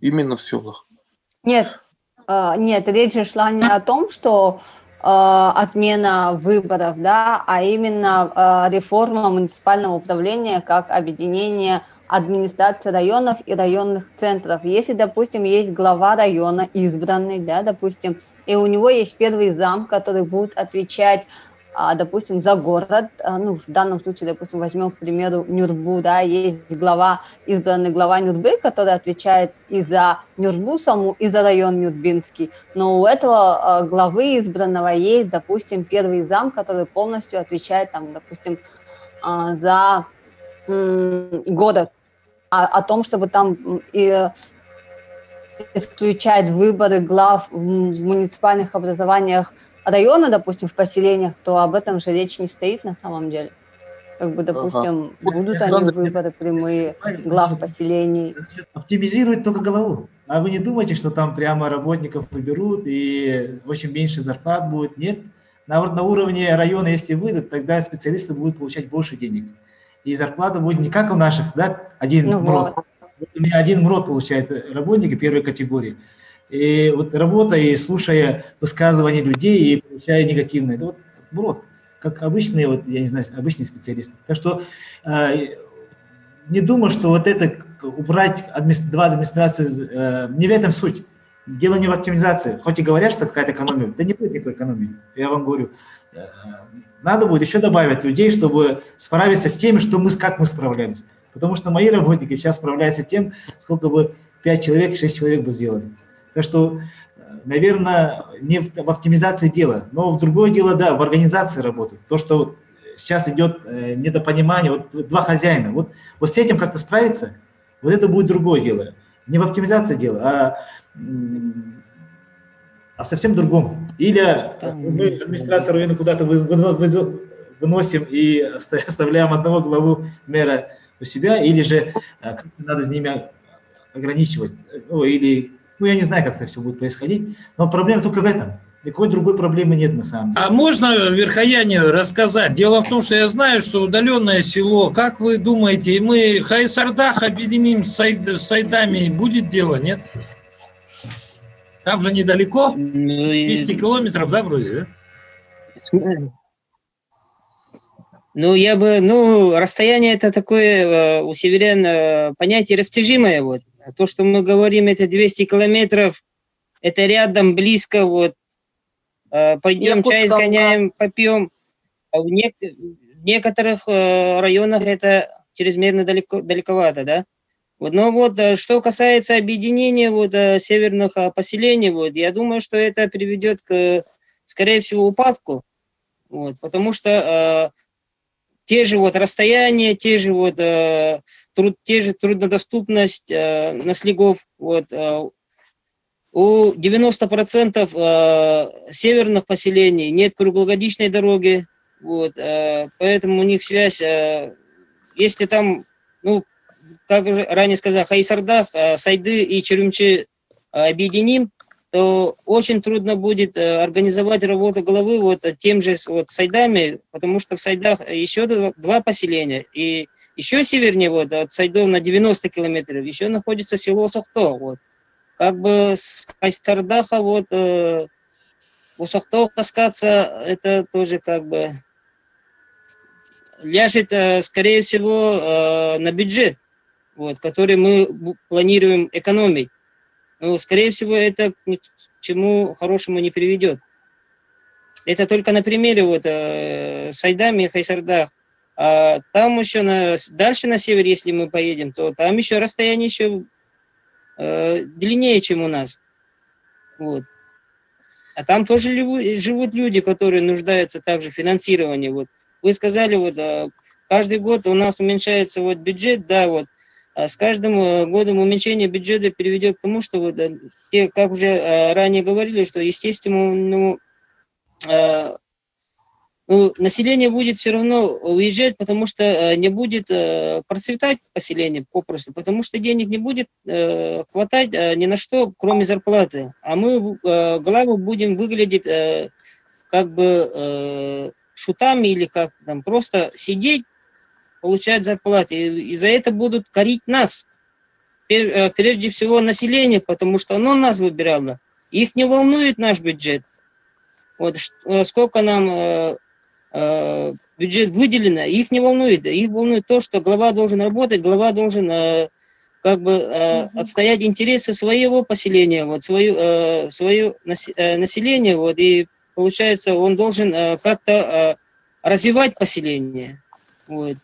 Именно в селах. Нет, нет, речь шла не о том, что отмена выборов, да, а именно реформа муниципального управления как объединение администрации районов и районных центров. Если, допустим, есть глава района избранный, да, допустим, и у него есть первый зам, который будет отвечать а, допустим, за город, а, ну, в данном случае, допустим, возьмем, к примеру, Нюрбу, да, есть глава, избранный глава Нюрбы, который отвечает и за Нюрбу саму, и за район Нюрбинский, но у этого а, главы избранного есть, допустим, первый зам, который полностью отвечает, там, допустим, за город, о том, чтобы там и исключать выборы глав в муниципальных образованиях района, допустим, в поселениях, то об этом же речь не стоит на самом деле. Как бы, допустим, ага. будут они выборы прямые глав поселений. Оптимизирует только голову. А вы не думаете, что там прямо работников выберут и очень меньше зарплат будет? Нет. Наоборот, на уровне района, если выйдут, тогда специалисты будут получать больше денег. И зарплата будет не как у наших, да, один ну МРОД. Вот. У меня один МРОД получает работники первой категории. И вот работая и слушая высказывания людей и получая негативное, это вот брод, как обычные, вот, я не знаю, обычные специалисты. Так что э, не думаю, что вот это убрать администра- два администрации, э, не в этом суть. Дело не в оптимизации. Хоть и говорят, что какая-то экономия, да не будет никакой экономии. Я вам говорю, э, надо будет еще добавить людей, чтобы справиться с теми, что мы, как мы справлялись. Потому что мои работники сейчас справляются тем, сколько бы 5 человек, 6 человек бы сделали. Так что, наверное, не в, оптимизации дела, но в другое дело, да, в организации работы. То, что сейчас идет э, недопонимание, вот два хозяина. Вот, вот с этим как-то справиться, вот это будет другое дело. Не в оптимизации дело, а, а совсем другом. Или мы администрация района куда-то выносим и оставляем одного главу мэра у себя, или же надо с ними ограничивать, ну, или, ну, я не знаю, как это все будет происходить, но проблема только в этом. Никакой другой проблемы нет на самом деле. А можно Верхояне рассказать? Дело в том, что я знаю, что удаленное село, как вы думаете, мы Хайсардах объединим с, сайд, с Сайдами, будет дело, нет? Там же недалеко, 200 ну километров, да, вроде, да? Ну, я бы, ну, расстояние это такое э, у северян э, понятие растяжимое, вот. А то, что мы говорим, это 200 километров, это рядом, близко, вот. Э, пойдем чай сгоняем, попьем. А в, не, в некоторых районах это чрезмерно далеко, далековато, да? Вот, но вот что касается объединения вот северных поселений, вот, я думаю, что это приведет к, скорее всего, упадку, вот, потому что те же вот расстояния, те же вот э, труд, те же труднодоступность э, на слегов. Вот, э, у 90% э, северных поселений нет круглогодичной дороги, вот, э, поэтому у них связь, э, если там, ну, как ранее сказал, Хайсардах, Сайды и Черемчи объединим, то очень трудно будет организовать работу головы вот тем же вот Сайдами, потому что в Сайдах еще два поселения, и еще севернее вот от Сайдов на 90 километров еще находится село Сохто, вот. Как бы с Хайсардаха вот э, у Сохто таскаться, это тоже как бы ляжет, э, скорее всего, э, на бюджет, вот, который мы планируем экономить но, скорее всего, это ни к чему хорошему не приведет. Это только на примере вот э, Сайдами и Хайсардах. А там еще на, дальше на север, если мы поедем, то там еще расстояние еще э, длиннее, чем у нас. Вот. А там тоже живут люди, которые нуждаются также в финансировании. Вот. Вы сказали, вот, э, каждый год у нас уменьшается вот бюджет, да, вот, а с каждым э, годом уменьшение бюджета приведет к тому, что, вот, те, как уже э, ранее говорили, что, естественно, э, ну, население будет все равно уезжать, потому что не будет процветать поселение попросту, потому что денег не будет хватать ни на что, кроме зарплаты. А мы главу будем выглядеть как бы шутами или как там просто сидеть получать зарплаты. И, за это будут корить нас. Э, прежде всего население, потому что оно нас выбирало. Их не волнует наш бюджет. Вот э, сколько нам э, э, бюджет выделено, их не волнует. Их волнует то, что глава должен работать, глава должен э, как бы э, отстоять интересы своего поселения, вот свою, э, свое население, вот и получается он должен э, как-то э, развивать поселение. Вот.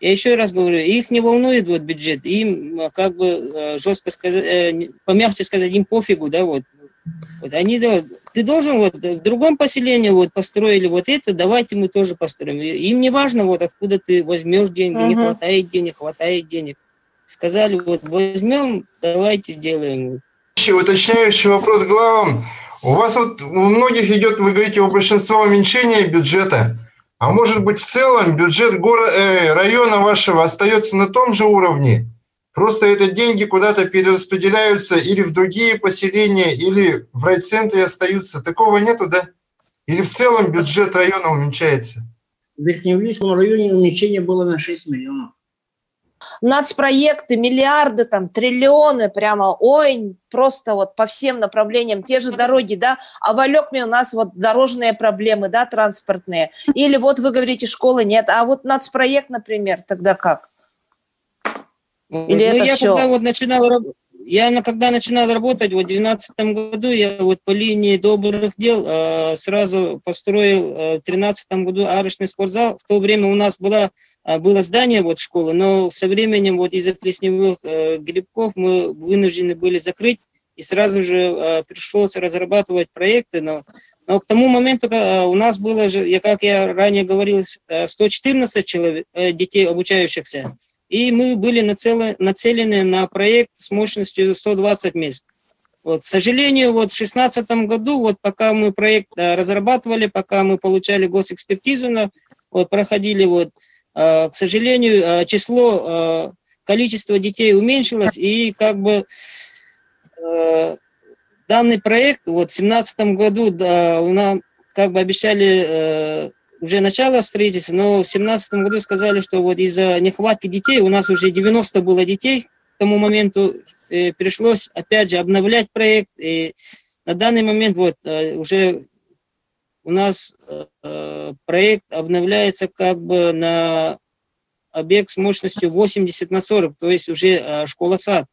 Я еще раз говорю, их не волнует вот бюджет, им как бы э, жестко сказать, э, помягче сказать, им пофигу, да, вот. Вот они, да, ты должен вот в другом поселении вот построили вот это, давайте мы тоже построим. Им не важно вот откуда ты возьмешь деньги, uh-huh. не хватает денег, хватает денег. Сказали вот возьмем, давайте сделаем. Уточняющий вопрос главам. У вас вот у многих идет, вы говорите, у большинства уменьшение бюджета. А может быть, в целом бюджет города, э, района вашего остается на том же уровне? Просто это деньги куда-то перераспределяются или в другие поселения, или в райцентре остаются. Такого нету, да? Или в целом бюджет района уменьшается? В Верхнеуглийском районе уменьшение было на 6 миллионов нацпроекты, миллиарды, там, триллионы, прямо, ой, просто вот по всем направлениям, те же дороги, да, а в Алекме у нас вот дорожные проблемы, да, транспортные, или вот вы говорите, школы нет, а вот нацпроект, например, тогда как? Или ну, это я все? когда вот начинал работать, я когда начинал работать в 2012 году, я вот по линии добрых дел э, сразу построил э, в 2013 году арочный спортзал. В то время у нас была, э, было здание вот школы, но со временем вот из-за плесневых э, грибков мы вынуждены были закрыть и сразу же э, пришлось разрабатывать проекты, но, но к тому моменту э, у нас было же, я, как я ранее говорил, э, 114 человек, э, детей обучающихся, и мы были нацелены, нацелены на проект с мощностью 120 мест. Вот, к сожалению, вот в 2016 году, вот пока мы проект э, разрабатывали, пока мы получали госэкспертизу, на, вот проходили, вот, э, к сожалению, э, число, э, количество детей уменьшилось, и как бы э, данный проект, вот в 2017 году, да, нас как бы обещали уже начало строительства, но в 2017 году сказали, что вот из-за нехватки детей, у нас уже 90 было детей к тому моменту, э, пришлось опять же обновлять проект, и на данный момент вот э, уже у нас э, проект обновляется как бы на объект с мощностью 80 на 40, то есть уже э, школа-сад.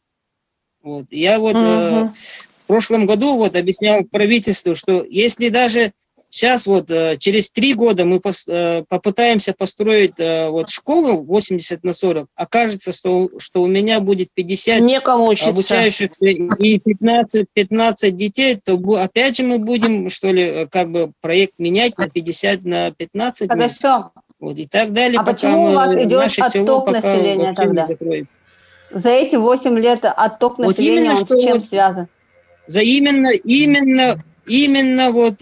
Вот. Я вот э, в прошлом году вот объяснял правительству, что если даже сейчас вот э, через три года мы пос, э, попытаемся построить э, вот школу 80 на 40, окажется, что, что у меня будет 50 Некому учиться. обучающихся и 15, 15 детей, то опять же мы будем, что ли, как бы проект менять на 50, на 15 мест. Хорошо. Вот, и так далее, А пока почему у мы- вас идет наше село отток пока населения тогда? закроется. За эти 8 лет отток Вот населения, именно, он что с чем вот- связан? За именно, именно, именно вот,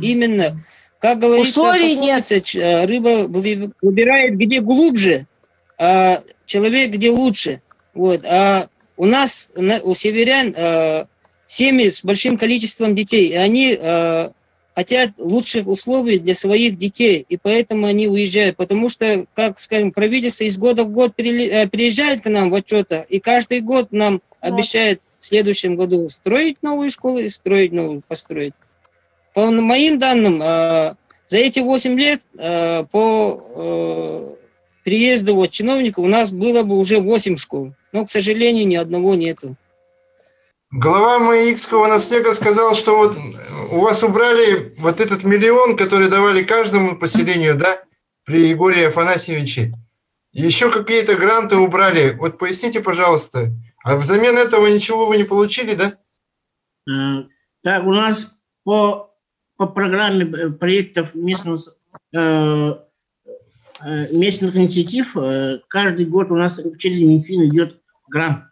именно, как говорится, пословица, э, рыба вы- выбирает где глубже, а человек где лучше. Вот, а у нас, на- у северян, э, семьи с большим количеством детей, и они э, хотят лучших условий для своих детей, и поэтому они уезжают, потому что, как скажем, правительство из года в год приезжает к нам в отчетах, и каждый год нам обещает в следующем году строить новые школы, строить новую, построить. По моим данным, э, за эти 8 лет э, по э, приезду вот чиновников у нас было бы уже 8 школ, но, к сожалению, ни одного нету. Глава Маикского наслега сказал, что вот у вас убрали вот этот миллион, который давали каждому поселению, да, при Егоре Афанасьевиче. Еще какие-то гранты убрали. Вот поясните, пожалуйста. А взамен этого ничего вы не получили, да? Так, у нас по, по программе э, проектов местного, с- э, э, местных инициатив каждый год у нас через Минфин идет грант,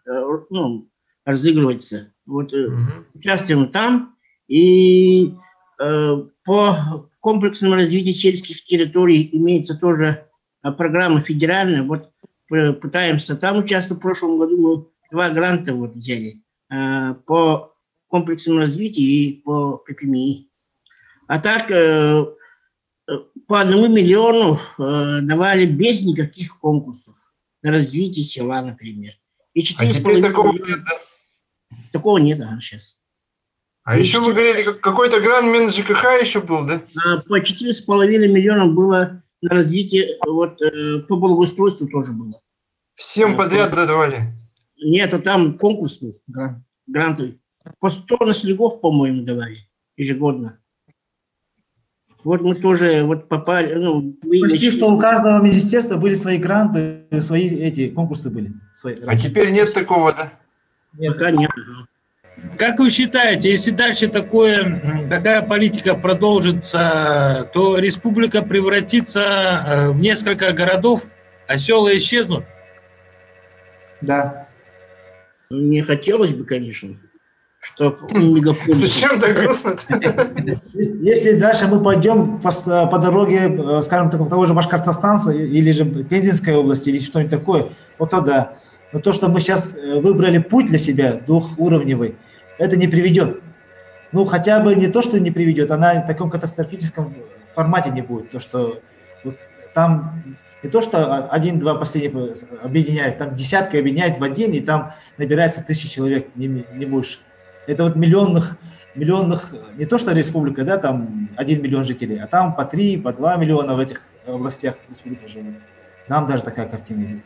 ну, разыгрывается. Вот э, участвуем там. И э, по комплексному развитию сельских территорий имеется тоже программа федеральная. Вот пытаемся там участвовать. В прошлом году мы два гранта вот взяли э, по комплексному развитию и по ППМИ. А так э, э, по одному миллиону э, давали без никаких конкурсов на развитие села, например. И А четыре с теперь половиной такого миллиона- нет, да? Такого нет ага, сейчас. А еще вы говорили, как- какой-то грант Мин ЖКХ еще был, да? А по четыре с половиной миллиона было на развитие, вот э, по благоустройству тоже было. Всем А, подряд давали. Нет, а там конкурс был, гран- грантовый. По 100 наслегов, по-моему, давали ежегодно. Вот мы тоже вот попали, ну, вы- Почти что у каждого министерства были свои гранты, свои эти конкурсы были. Свои. А теперь нет такого, да? Нет. Пока нет. Как вы считаете, если дальше такое, такая политика продолжится, то республика превратится э, в несколько городов, а села исчезнут? Да. Не хотелось бы, конечно, чтобы мегаполис... Зачем так грустно Если дальше мы пойдем по, с- по дороге, э, скажем так, того же Башкортостанца или же Пензенской области или что-нибудь такое, вот то да. Но то, что мы сейчас э, выбрали путь для себя двухуровневый, это не приведет. Ну, хотя бы не то, что не приведет, она в таком катастрофическом формате не будет. То, что вот там не то, что один-два последних объединяет, там десятки объединяет в один, и там набирается тысячи человек, не, не больше. Это вот миллионных, миллионных, не то что республика, да, там один миллион жителей, а там по три, по два миллиона в этих областях республики живут. Нам даже такая картина идет.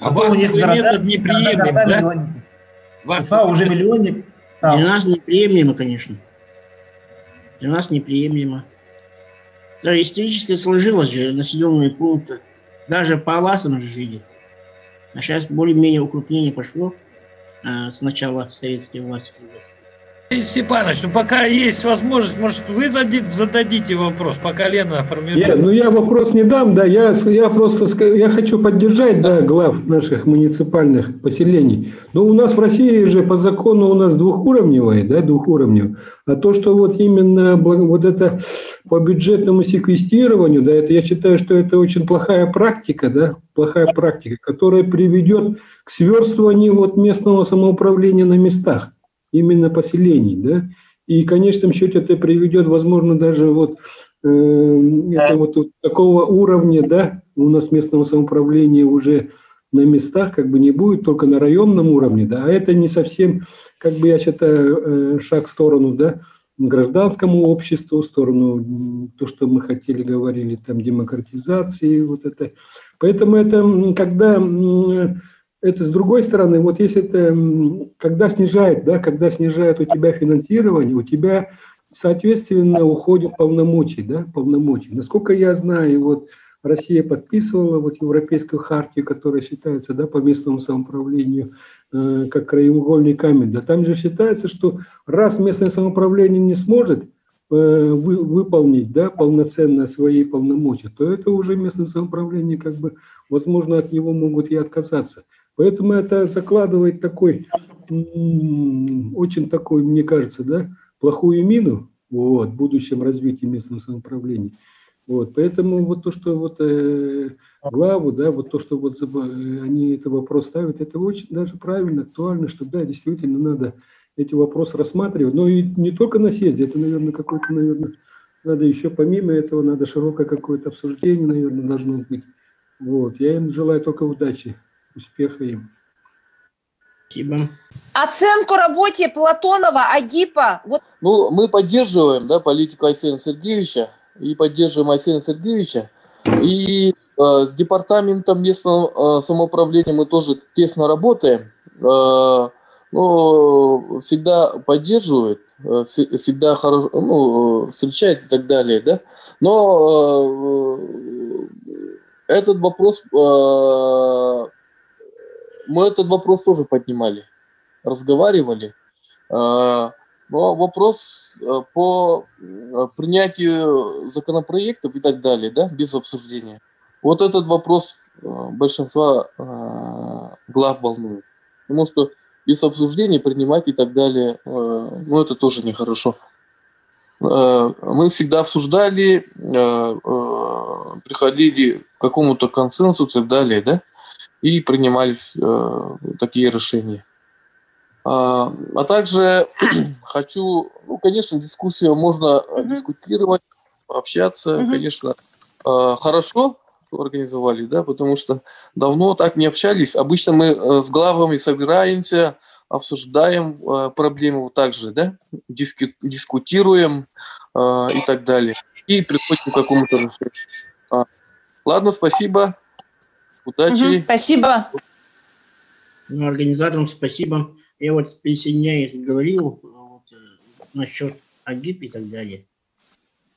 А Зато ваш такой метод неприемлем, города да? миллионники. Уфа уже миллионник стал. Для нас неприемлемо, конечно. Для нас неприемлемо. Да, исторически сложилось же населенные пункты. Даже по Аласам же жили. А сейчас более-менее укрупнение пошло. Э, с начала советской власти. Сергей Степанович, ну пока есть возможность, может, вы зададите вопрос, пока Лена формирует. Я, ну я вопрос не дам, да, я, я просто я хочу поддержать, да, глав наших муниципальных поселений. Но у нас в России же по закону у нас двухуровневое, да, двухуровневое. А то, что вот именно вот это по бюджетному секвестированию, да, это я считаю, что это очень плохая практика, да, плохая практика, которая приведет к сверстыванию вот местного самоуправления на местах именно поселений, да, и в конечном счете это приведет, возможно, даже вот, э, это вот, такого уровня, да, у нас местного самоуправления уже на местах как бы не будет, только на районном уровне, да, а это не совсем, как бы я считаю, э, шаг в сторону, да, гражданскому обществу, в сторону то, что мы хотели, говорили, там, демократизации, вот это. Поэтому это, когда это с другой стороны, вот если это, когда снижает, да, когда снижает у тебя финансирование, у тебя, соответственно, уходят полномочия, да, полномочия. Насколько я знаю, вот Россия подписывала вот Европейскую хартию, которая считается, да, по местному самоуправлению, э, как краеугольный камень. Да, там же считается, что раз местное самоуправление не сможет э, вы- выполнить, да, полноценно свои полномочия, то это уже местное самоуправление, как бы, возможно, от него могут и отказаться. Поэтому это закладывает такой, очень такой, мне кажется, да, плохую мину вот, в будущем развитии местного самоуправления. Вот, поэтому вот то, что вот э, главу, да, вот то, что вот они этот вопрос ставят, это очень даже правильно, актуально, что да, действительно надо эти вопросы рассматривать. Но и не только на съезде, это, наверное, какой-то, наверное, надо еще помимо этого, надо широкое какое-то обсуждение, наверное, должно быть. Вот, я им желаю только удачи, успеха им. Спасибо. Оценку работе Платонова, Агипа, вот Ну, мы поддерживаем да, политику Айсена Сергеевича и поддерживаем Айсена Сергеевича. И э, с департаментом местного э, самоуправления мы тоже тесно работаем. Э, ну, всегда поддерживают, э, вс- всегда хорошо, ну, э, встречают и так далее, да. Но э, этот вопрос, э, мы этот вопрос тоже поднимали, разговаривали. Э, но вопрос э, по э, принятию законопроектов и так далее, да, без обсуждения. Вот этот вопрос э, большинства глав волнует. Потому что без обсуждения принимать и так далее, ну, это тоже нехорошо. Мы всегда обсуждали, приходили к какому-то консенсусу и так далее, да, и принимались э, такие решения. А, а также хочу, ну, конечно, дискуссию можно Мгм. дискутировать, общаться, Мгм. конечно, э, хорошо организовали, да, потому что давно так не общались. Обычно мы э, с главами собираемся, обсуждаем э, проблемы вот так же, да, диски- дискутируем э, и так далее. И приходим к какому-то решению. А, Ладно, спасибо. Удачи. Мгм, спасибо. Ну, организаторам спасибо. Я вот присоединяюсь, говорил вот, э, насчет Агип и так далее.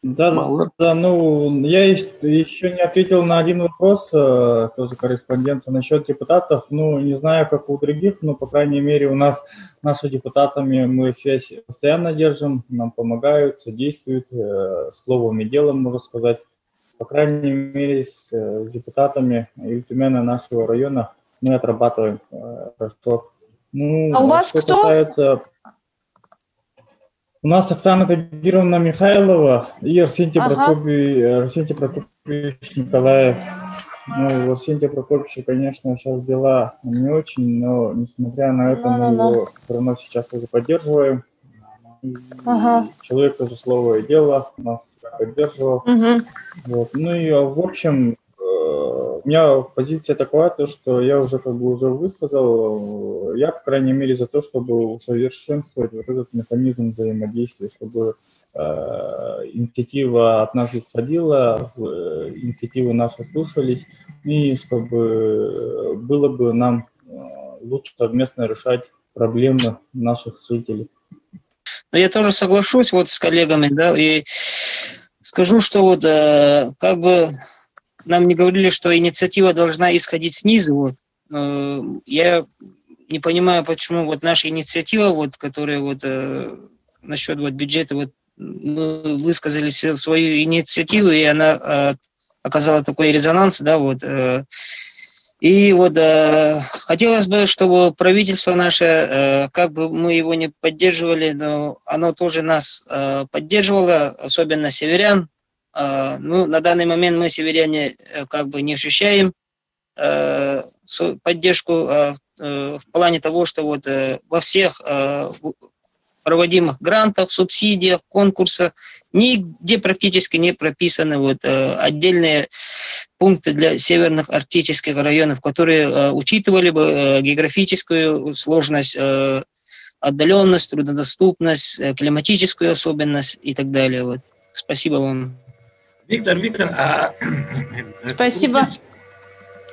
Да, Мало. да, ну, я ещ- еще не ответил на один вопрос, э, тоже корреспонденция, насчет депутатов. Ну, не знаю, как у других, но, по крайней мере, у нас наши депутатами мы связь постоянно держим, нам помогают, содействуют, э, словом и делом, можно сказать. По крайней мере, с, э, с депутатами Ильтумена нашего района мы отрабатываем э, хорошо. Ну, А у вас что кто? касается у нас Оксана Тагировна Михайлова и Арсентий, Ага. Прокопий, Арсентий Прокопьевич Николаев. Ну, у Арсентия Прокопьевича, конечно, сейчас дела не очень, но несмотря на это, мы Ну-ну-ну. его все равно сейчас уже поддерживаем. Ага. Человек тоже слово и дело нас поддерживал. Мгм. Вот. Ну и а, в общем, э, у меня позиция такова, то, что я уже как бы уже высказал, э, я, по крайней мере, за то, чтобы усовершенствовать вот этот механизм взаимодействия, чтобы э, инициатива от нас исходила, э, инициативы наши слушались, и чтобы было бы нам лучше совместно решать проблемы наших жителей. Но я тоже соглашусь вот с коллегами, да, и скажу, что вот э, как бы нам не говорили, что инициатива должна исходить снизу. Вот. Э, я не понимаю, почему вот наша инициатива, вот, которая вот э, насчет вот бюджета, вот мы высказали свою инициативу, и она э, оказала такой резонанс, да, вот. Э, и вот э, хотелось бы, чтобы правительство наше, э, как бы мы его не поддерживали, но оно тоже нас э, поддерживало, особенно северян. Э, ну, на данный момент мы, северяне, э, как бы не ощущаем э, поддержку э, э, в плане того, что вот э, во всех э, проводимых грантах, субсидиях, конкурсах Нигде практически не прописаны вот, э, отдельные пункты для северных арктических районов, которые э, учитывали бы э, географическую сложность, э, отдаленность, труднодоступность, э, климатическую особенность и так далее. Вот. Спасибо вам. Виктор, Виктор, а... Спасибо.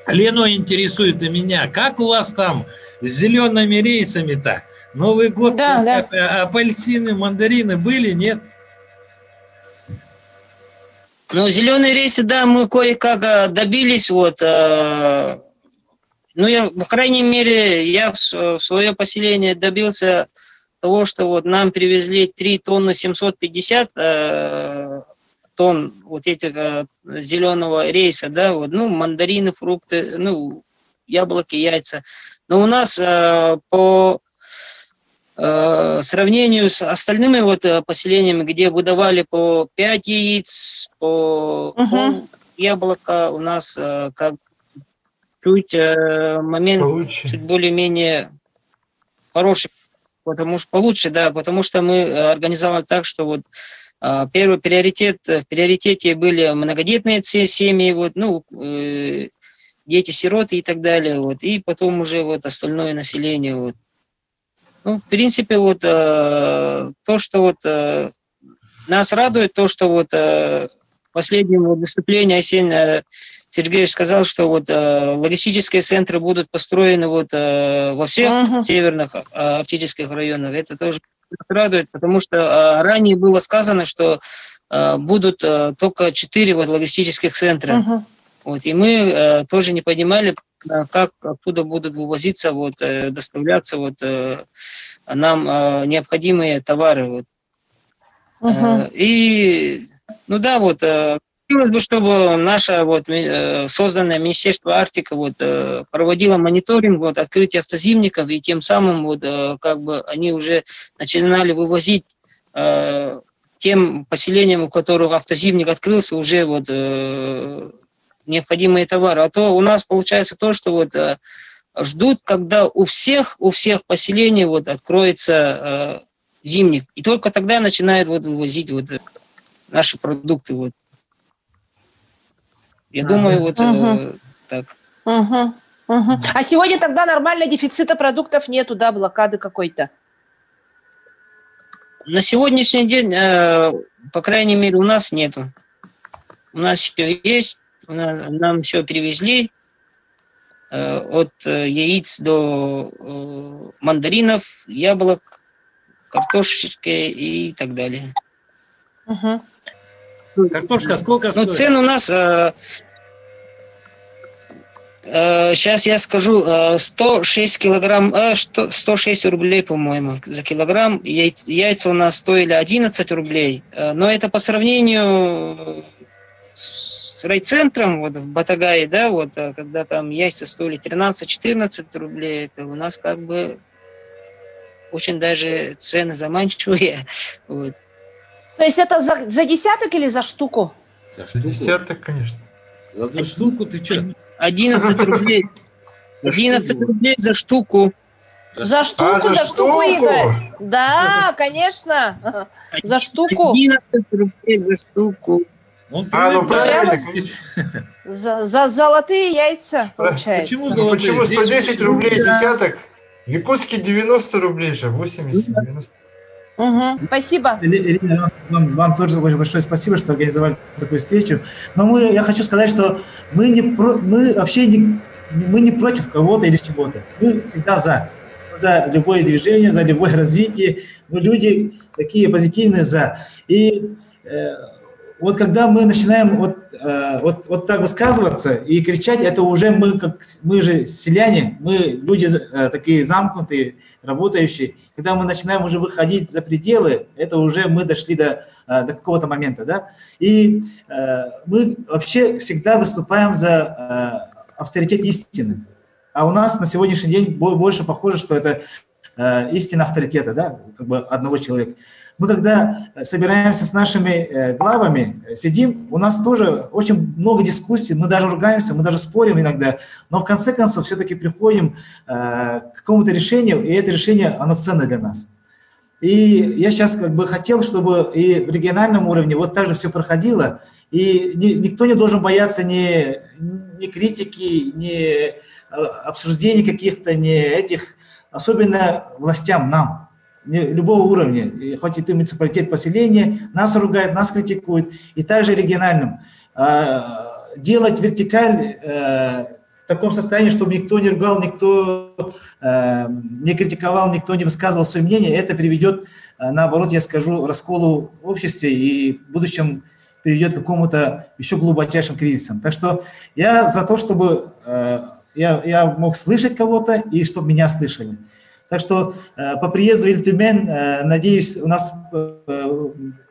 Лену интересует и меня. Как у вас там с зелеными рейсами-то? Новый год, да, да. А, апельсины, мандарины были, нет? Ну, зеленые рейсы, да, мы кое-как э, добились, вот, э, ну, я, по крайней мере, я в, в свое поселение добился того, что вот нам привезли 3 тонны 750 э, тонн вот этих э, зеленого рейса, да, вот, ну, мандарины, фрукты, ну, яблоки, яйца. Но у нас э, по Э, сравнению с остальными вот э, поселениями, где выдавали по 5 яиц, по uh-huh. яблока, у нас э, как чуть момент получше. чуть более-менее хороший, потому что получше, да, потому что мы организовали так, что вот первый приоритет, в приоритете были многодетные семьи, вот, ну, дети-сироты и так далее, вот, и потом уже вот остальное население, вот. Ну, в принципе, вот э, то, что вот э, нас радует, то, что вот э, последнем вот выступлении осенне Сергеевич сказал, что вот э, логистические центры будут построены вот э, во всех uh-huh. северных э, арктических районах. Это тоже радует, потому что э, ранее было сказано, что э, будут э, только четыре вот логистических центра. Uh-huh. Вот, и мы э, тоже не понимали, как оттуда будут вывозиться, вот, э, доставляться вот, э, нам э, необходимые товары. Вот. Uh-huh. И, ну да, вот, хотелось бы, чтобы наше вот, созданное Министерство Арктика вот, проводило мониторинг вот, открытия автозимников, и тем самым вот, как бы они уже начинали вывозить тем поселениям, у которых автозимник открылся, уже вот необходимые товары. А то у нас получается то, что вот э, ждут, когда у всех, у всех поселений вот откроется э, зимник. И только тогда начинают вот вывозить вот э, наши продукты. Вот. Я а, думаю, вот угу. э, так. Угу. Угу. А сегодня тогда нормально дефицита продуктов нету, да, блокады какой-то? На сегодняшний день, э, по крайней мере, у нас нету. У нас все есть, нам все привезли, э, от э, яиц до э, мандаринов, яблок, картошечки и так далее. Угу. Картошка сколько стоит? Ну, цены у нас... Сейчас я скажу, 106 килограмм, 106 рублей, по-моему, за килограмм. Яйца у нас стоили 11 рублей. Но это по сравнению с райцентром вот в Батагае, да, вот, а когда там яйца стоили 13-14 рублей, это у нас как бы очень даже цены заманчивые. Вот. То есть это за, за десяток или за штуку? За штуку. Десяток, конечно. За одну штуку ты что? 11 рублей. 11 рублей за штуку. За штуку, а, за, за штуку, штуку, Игорь. Да, конечно. За штуку. 11 рублей за штуку. Он а, ну правильно. За, за золотые яйца, получается. Почему, ну, почему 110 рублей десяток? В Якутске 90 рублей же, 80-90. Угу, спасибо. Ирина, вам, вам тоже большое спасибо, что организовали такую встречу. Но мы, я хочу сказать, что мы, не про, мы вообще не, мы не против кого-то или чего-то. Мы всегда за. За любое движение, за любое развитие. Мы люди такие позитивные за. И э, вот когда мы начинаем вот, э, вот, вот так высказываться и кричать, это уже мы, как мы же селяне, мы люди э, такие замкнутые, работающие. Когда мы начинаем уже выходить за пределы, это уже мы дошли до, э, до какого-то момента, да. И мы вообще всегда выступаем за авторитет истины. А у нас на сегодняшний день больше похоже, что это э, истина авторитета, да, как бы одного человека. Мы когда собираемся с нашими э, главами, сидим, у нас тоже очень много дискуссий, мы даже ругаемся, мы даже спорим иногда, но в конце концов все-таки приходим э, к какому-то решению, и это решение, оно ценно для нас. И я сейчас как бы хотел, чтобы и в региональном уровне вот так же все проходило, и ни, никто не должен бояться ни, ни критики, ни э, обсуждений каких-то, ни этих, особенно властям, нам любого уровня, и хоть это муниципалитет поселения, нас ругают, нас критикуют, и также региональным. А, делать вертикаль э, в таком состоянии, чтобы никто не ругал, никто э, не критиковал, никто не высказывал свое мнение, это приведет, э, наоборот, я скажу, расколу в обществе и в будущем приведет к какому-то еще глубочайшим кризисам. Так что я за то, чтобы я, я мог слышать кого-то и чтобы меня слышали. Так что э, по приезду в Ильтюмен, э, надеюсь, у нас э,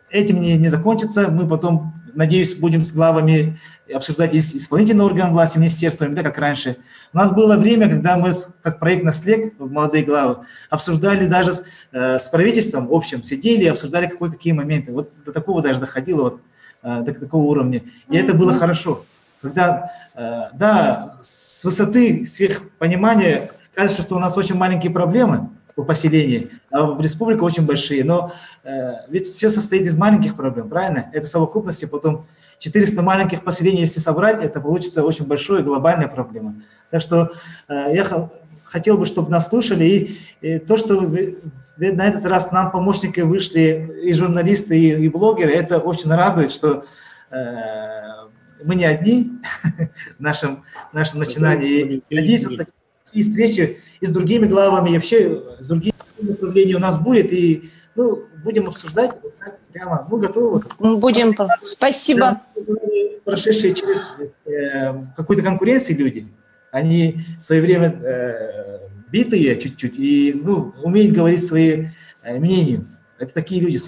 этим не, не закончится. Мы потом, надеюсь, будем с главами обсуждать и с исполнительным органом власти, министерствами, да, как раньше. У нас было время, когда мы, как проект «Наслег», молодые главы, обсуждали даже с, с правительством общим, сидели и обсуждали какой, какие моменты. Вот до такого даже доходило, вот, до такого уровня. И это было хорошо. Когда, да, с высоты сверхпонимания кажется, что у нас очень маленькие проблемы по поселению, а в республике очень большие. Но э, ведь все состоит из маленьких проблем, правильно? Это совокупности потом 400 маленьких поселений, если собрать, это получится очень большая глобальная проблема. Так что э, я хотел бы, чтобы нас слушали, и, и то, что вы, на этот раз нам помощники вышли и журналисты, и, и блогеры, это очень радует, что э, мы не одни в нашем, нашем начинании. И, надеюсь, вот и встречи и с другими главами, и вообще с другими направлениями у нас будет, и ну, будем обсуждать вот так прямо. Мы готовы. Будем. Спасибо. Прошедшие через э, какую-то конкуренцию люди, они в свое время э, битые чуть-чуть и ну, умеют говорить свои э, мнения. Это такие люди.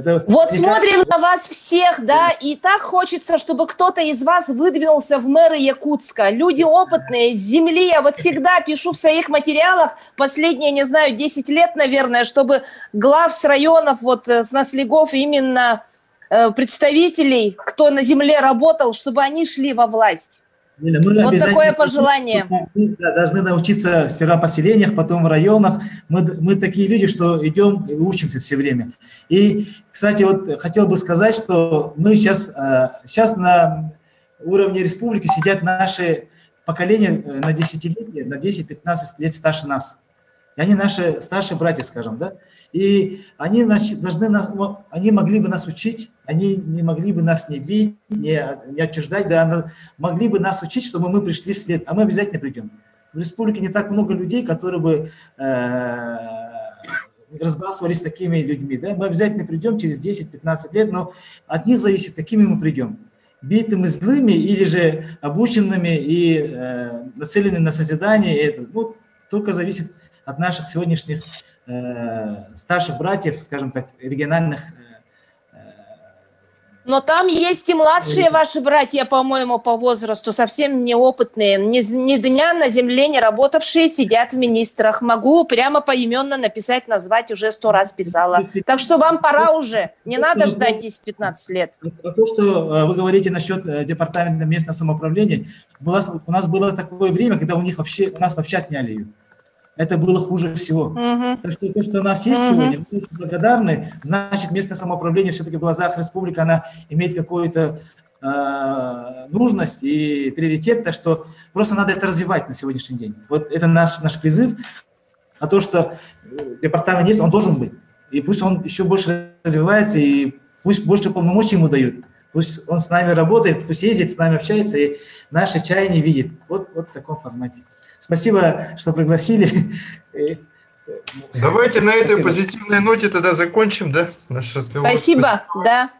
Это вот смотрим на вас всех, да, и так хочется, чтобы кто-то из вас выдвинулся в мэры Якутска. Люди опытные, с земли. Я вот всегда пишу в своих материалах, последние, не знаю, 10 лет, наверное, чтобы глав с районов, вот э, с наслегов именно э, представителей, кто на земле работал, чтобы они шли во власть. Мы вот такое пожелание. Мы должны научиться сперва в поселениях, потом в районах. Мы, мы такие люди, что идем и учимся все время. И, кстати, вот хотел бы сказать, что мы сейчас, сейчас э, на уровне республики сидят наши поколения э, на десятилетия, на 10-15 лет старше нас. И они наши старшие братья, скажем, да. И они должны нас, они могли бы нас учить, они не могли бы нас не бить, не, не отчуждать, да, могли бы нас учить, чтобы мы пришли вслед, а мы обязательно придем. В республике не так много людей, которые бы э, разбрасывались такими людьми. Да? Мы обязательно придем через 10-15 лет, но от них зависит, какими мы придем. Битыми злыми или же обученными и э, нацеленными на созидание. Это ну, только зависит от наших сегодняшних э, старших братьев, скажем так, региональных э, но там есть и младшие ваши братья, по-моему, по возрасту, совсем неопытные, ни, ни дня на земле не работавшие, сидят в министрах. Могу прямо поименно написать, назвать, уже сто раз писала. Так что вам пора уже, не надо ждать 10-15 лет. А то, что э, вы говорите насчет э, департамента местного самоуправления, у нас было такое время, когда у них вообще, у нас вообще отняли ее это было хуже всего. Угу. Так что то, что у нас есть угу. сегодня, мы благодарны. Значит, местное самоуправление все-таки в глазах республики, она имеет какую-то э, нужность и приоритет, так что просто надо это развивать на сегодняшний день. Вот это наш, наш призыв. А то, что департамент есть, он должен быть. И пусть он еще больше развивается, и пусть больше полномочий ему дают. Пусть он с нами работает, пусть ездит, с нами общается, и наши чаяния видит. Вот, вот в таком формате. Спасибо, что пригласили. Давайте на этой позитивной ноте тогда закончим, да, наш разговор. Спасибо, Спасибо. да.